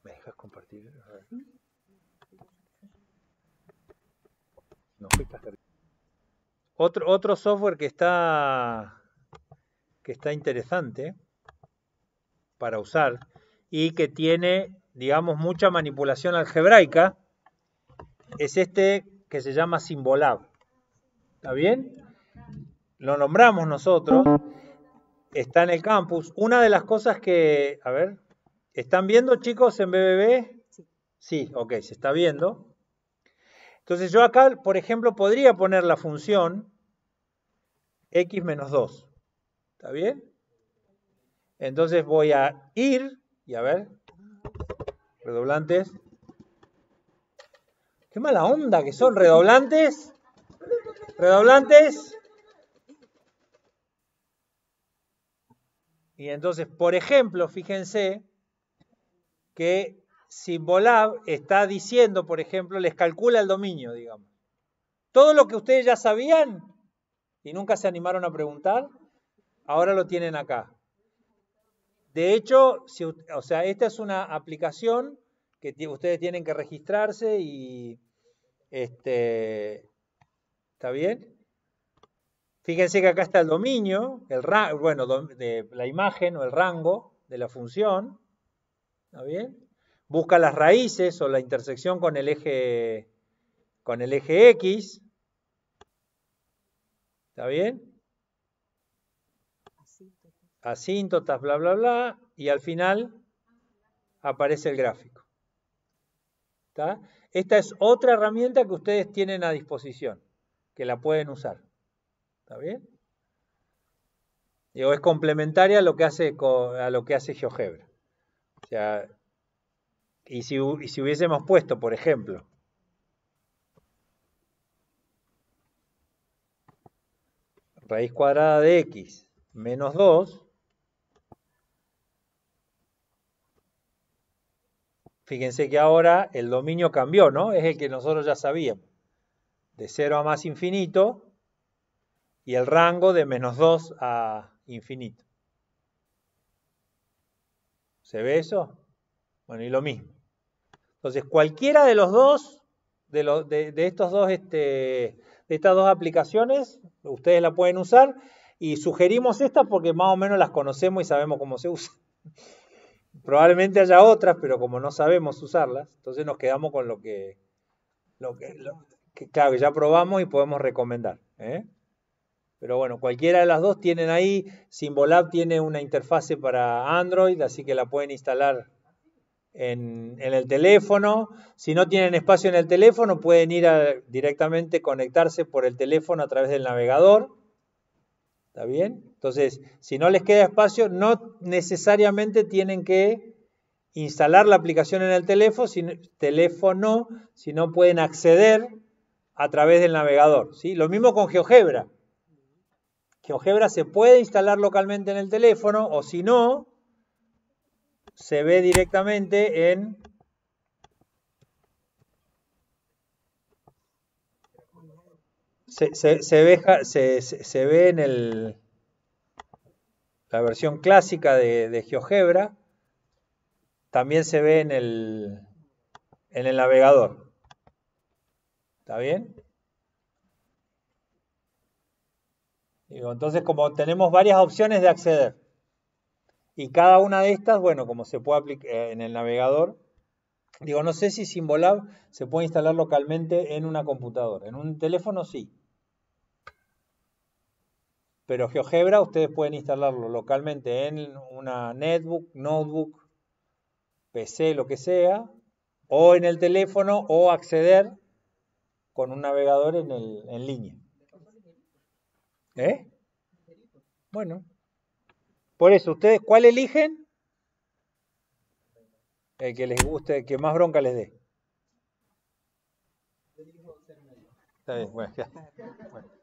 [SPEAKER 3] ¿Me dejas compartir? A ver. No otro, otro software que está, que está interesante para usar y que tiene, digamos, mucha manipulación algebraica es este que se llama Symbolab. ¿Está bien? Lo nombramos nosotros. Está en el campus. Una de las cosas que, a ver, ¿están viendo chicos en BBB? Sí, ok, se está viendo. Entonces yo acá, por ejemplo, podría poner la función x menos 2. ¿Está bien? Entonces voy a ir y a ver, redoblantes. Qué mala onda que son redoblantes. Redoblantes. Y entonces, por ejemplo, fíjense que Symbolab está diciendo, por ejemplo, les calcula el dominio, digamos. Todo lo que ustedes ya sabían y nunca se animaron a preguntar, ahora lo tienen acá. De hecho, si, o sea, esta es una aplicación que ustedes tienen que registrarse y este, ¿está bien? Fíjense que acá está el dominio, el bueno, de la imagen o el rango de la función, ¿está bien? busca las raíces o la intersección con el eje, con el eje X. ¿Está bien? Asíntotas, bla, bla, bla. Y al final aparece el gráfico. ¿Está? Esta es otra herramienta que ustedes tienen a disposición, que la pueden usar. ¿Está bien? Digo, es complementaria a lo que hace, a lo que hace GeoGebra. O sea, y si, hubiésemos puesto, por ejemplo, raíz cuadrada de x menos 2, fíjense que ahora el dominio cambió, ¿no? Es el que nosotros ya sabíamos. De 0 a más infinito y el rango de menos 2 a infinito. ¿Se ve eso? Bueno, y lo mismo. Entonces, cualquiera de los dos, de, estos dos, este, de estas dos aplicaciones, ustedes la pueden usar y sugerimos estas porque más o menos las conocemos y sabemos cómo se usan. Probablemente haya otras, pero como no sabemos usarlas, entonces nos quedamos con lo que, lo que, claro, que ya probamos y podemos recomendar. ¿eh? Pero bueno, cualquiera de las dos tienen ahí. Symbolab tiene una interfase para Android, así que la pueden instalar en, el teléfono. Si no tienen espacio en el teléfono, pueden ir a directamente conectarse por el teléfono a través del navegador. ¿Está bien? Entonces, si no les queda espacio, no necesariamente tienen que instalar la aplicación en el teléfono, teléfono, no pueden acceder a través del navegador. Lo mismo con GeoGebra. GeoGebra se puede instalar localmente en el teléfono o si no, se ve directamente en se, se, ve, se, se, ve en el, la versión clásica de, GeoGebra, también se ve en el, en el navegador. ¿Está bien? Digo, entonces, como tenemos varias opciones de acceder, y cada una de estas, bueno, como se puede aplicar eh, en el navegador, digo, no sé si Symbolab se puede instalar localmente en una computadora. En un teléfono sí. Pero GeoGebra ustedes pueden instalarlo localmente en una netbook, notebook, PC, lo que sea, o en el teléfono, o acceder con un navegador en, el, en línea. ¿Eh? Bueno, por eso, ¿ustedes cuál eligen? El que les guste, el que más bronca les dé. Está bien, bueno, ya. Bueno.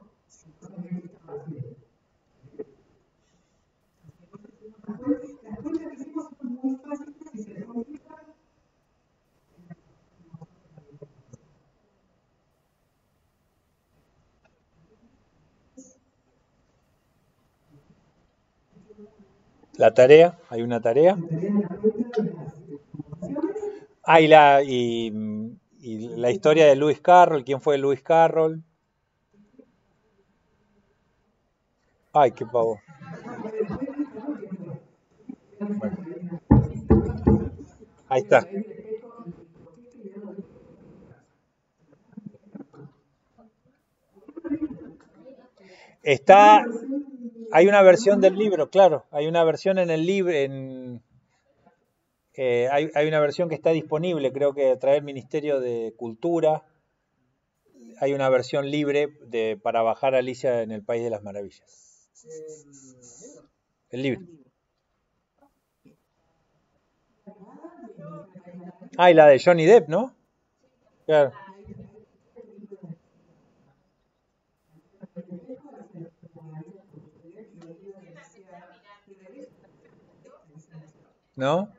[SPEAKER 3] La tarea, hay una tarea. Ah, y la, y, la historia de Lewis Carroll, ¿quién fue Lewis Carroll? Ay, qué pavo. Ahí está. Está, hay una versión del libro, claro, hay una versión en el libro, en, eh, hay, hay una versión que está disponible, creo que a través del Ministerio de Cultura, hay una versión libre de, para bajar Alicia en el País de las Maravillas. El libro. Ah, y la de Johnny Depp, ¿no? Claro. ¿No?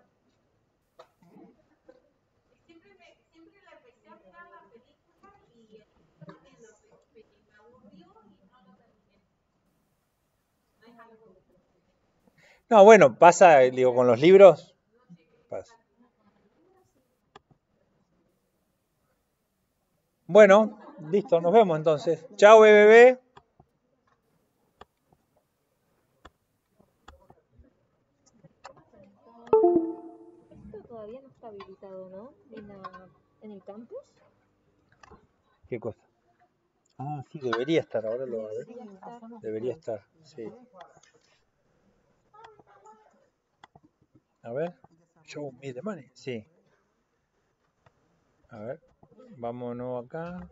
[SPEAKER 3] No, bueno, pasa, digo, con los libros. Pasa. Bueno, listo, nos vemos entonces. Chao, bebé.
[SPEAKER 2] Todavía no está habilitado, ¿no? En, la- en el campus.
[SPEAKER 3] ¿Qué cosa? Ah, sí, debería estar, ahora lo va a ver.
[SPEAKER 2] Debería estar.
[SPEAKER 3] Debería estar, sí. A ver, show me the money, sí. A ver, vámonos acá.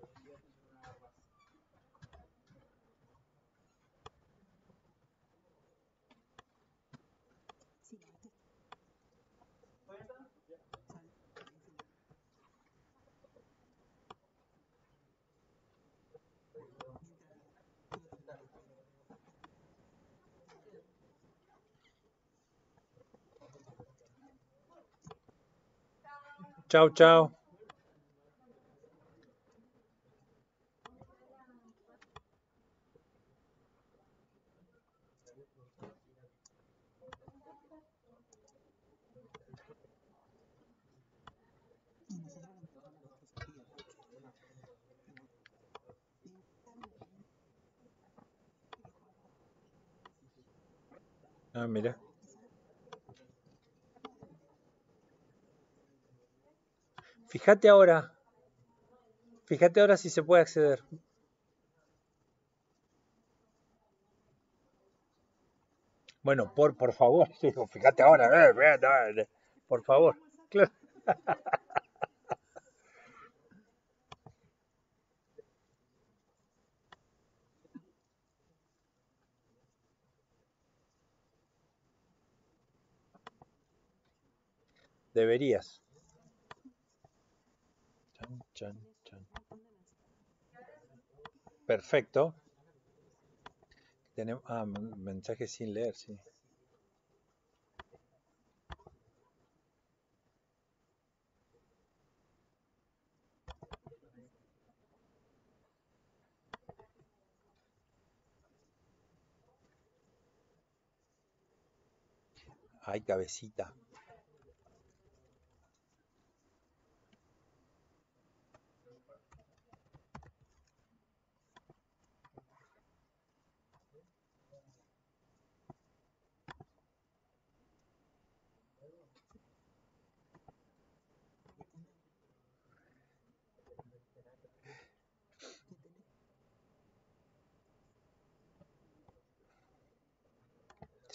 [SPEAKER 3] Chao, chao. À, ah, mira. Fíjate ahora, fíjate ahora si se puede acceder. Bueno, por, por favor, hijo, fíjate ahora, eh, eh, eh, por favor. Deberías. Perfecto. Tenemos, ah, men- mensaje sin leer, sí. Ay, cabecita.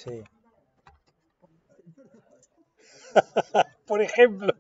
[SPEAKER 3] Sí. Por ejemplo.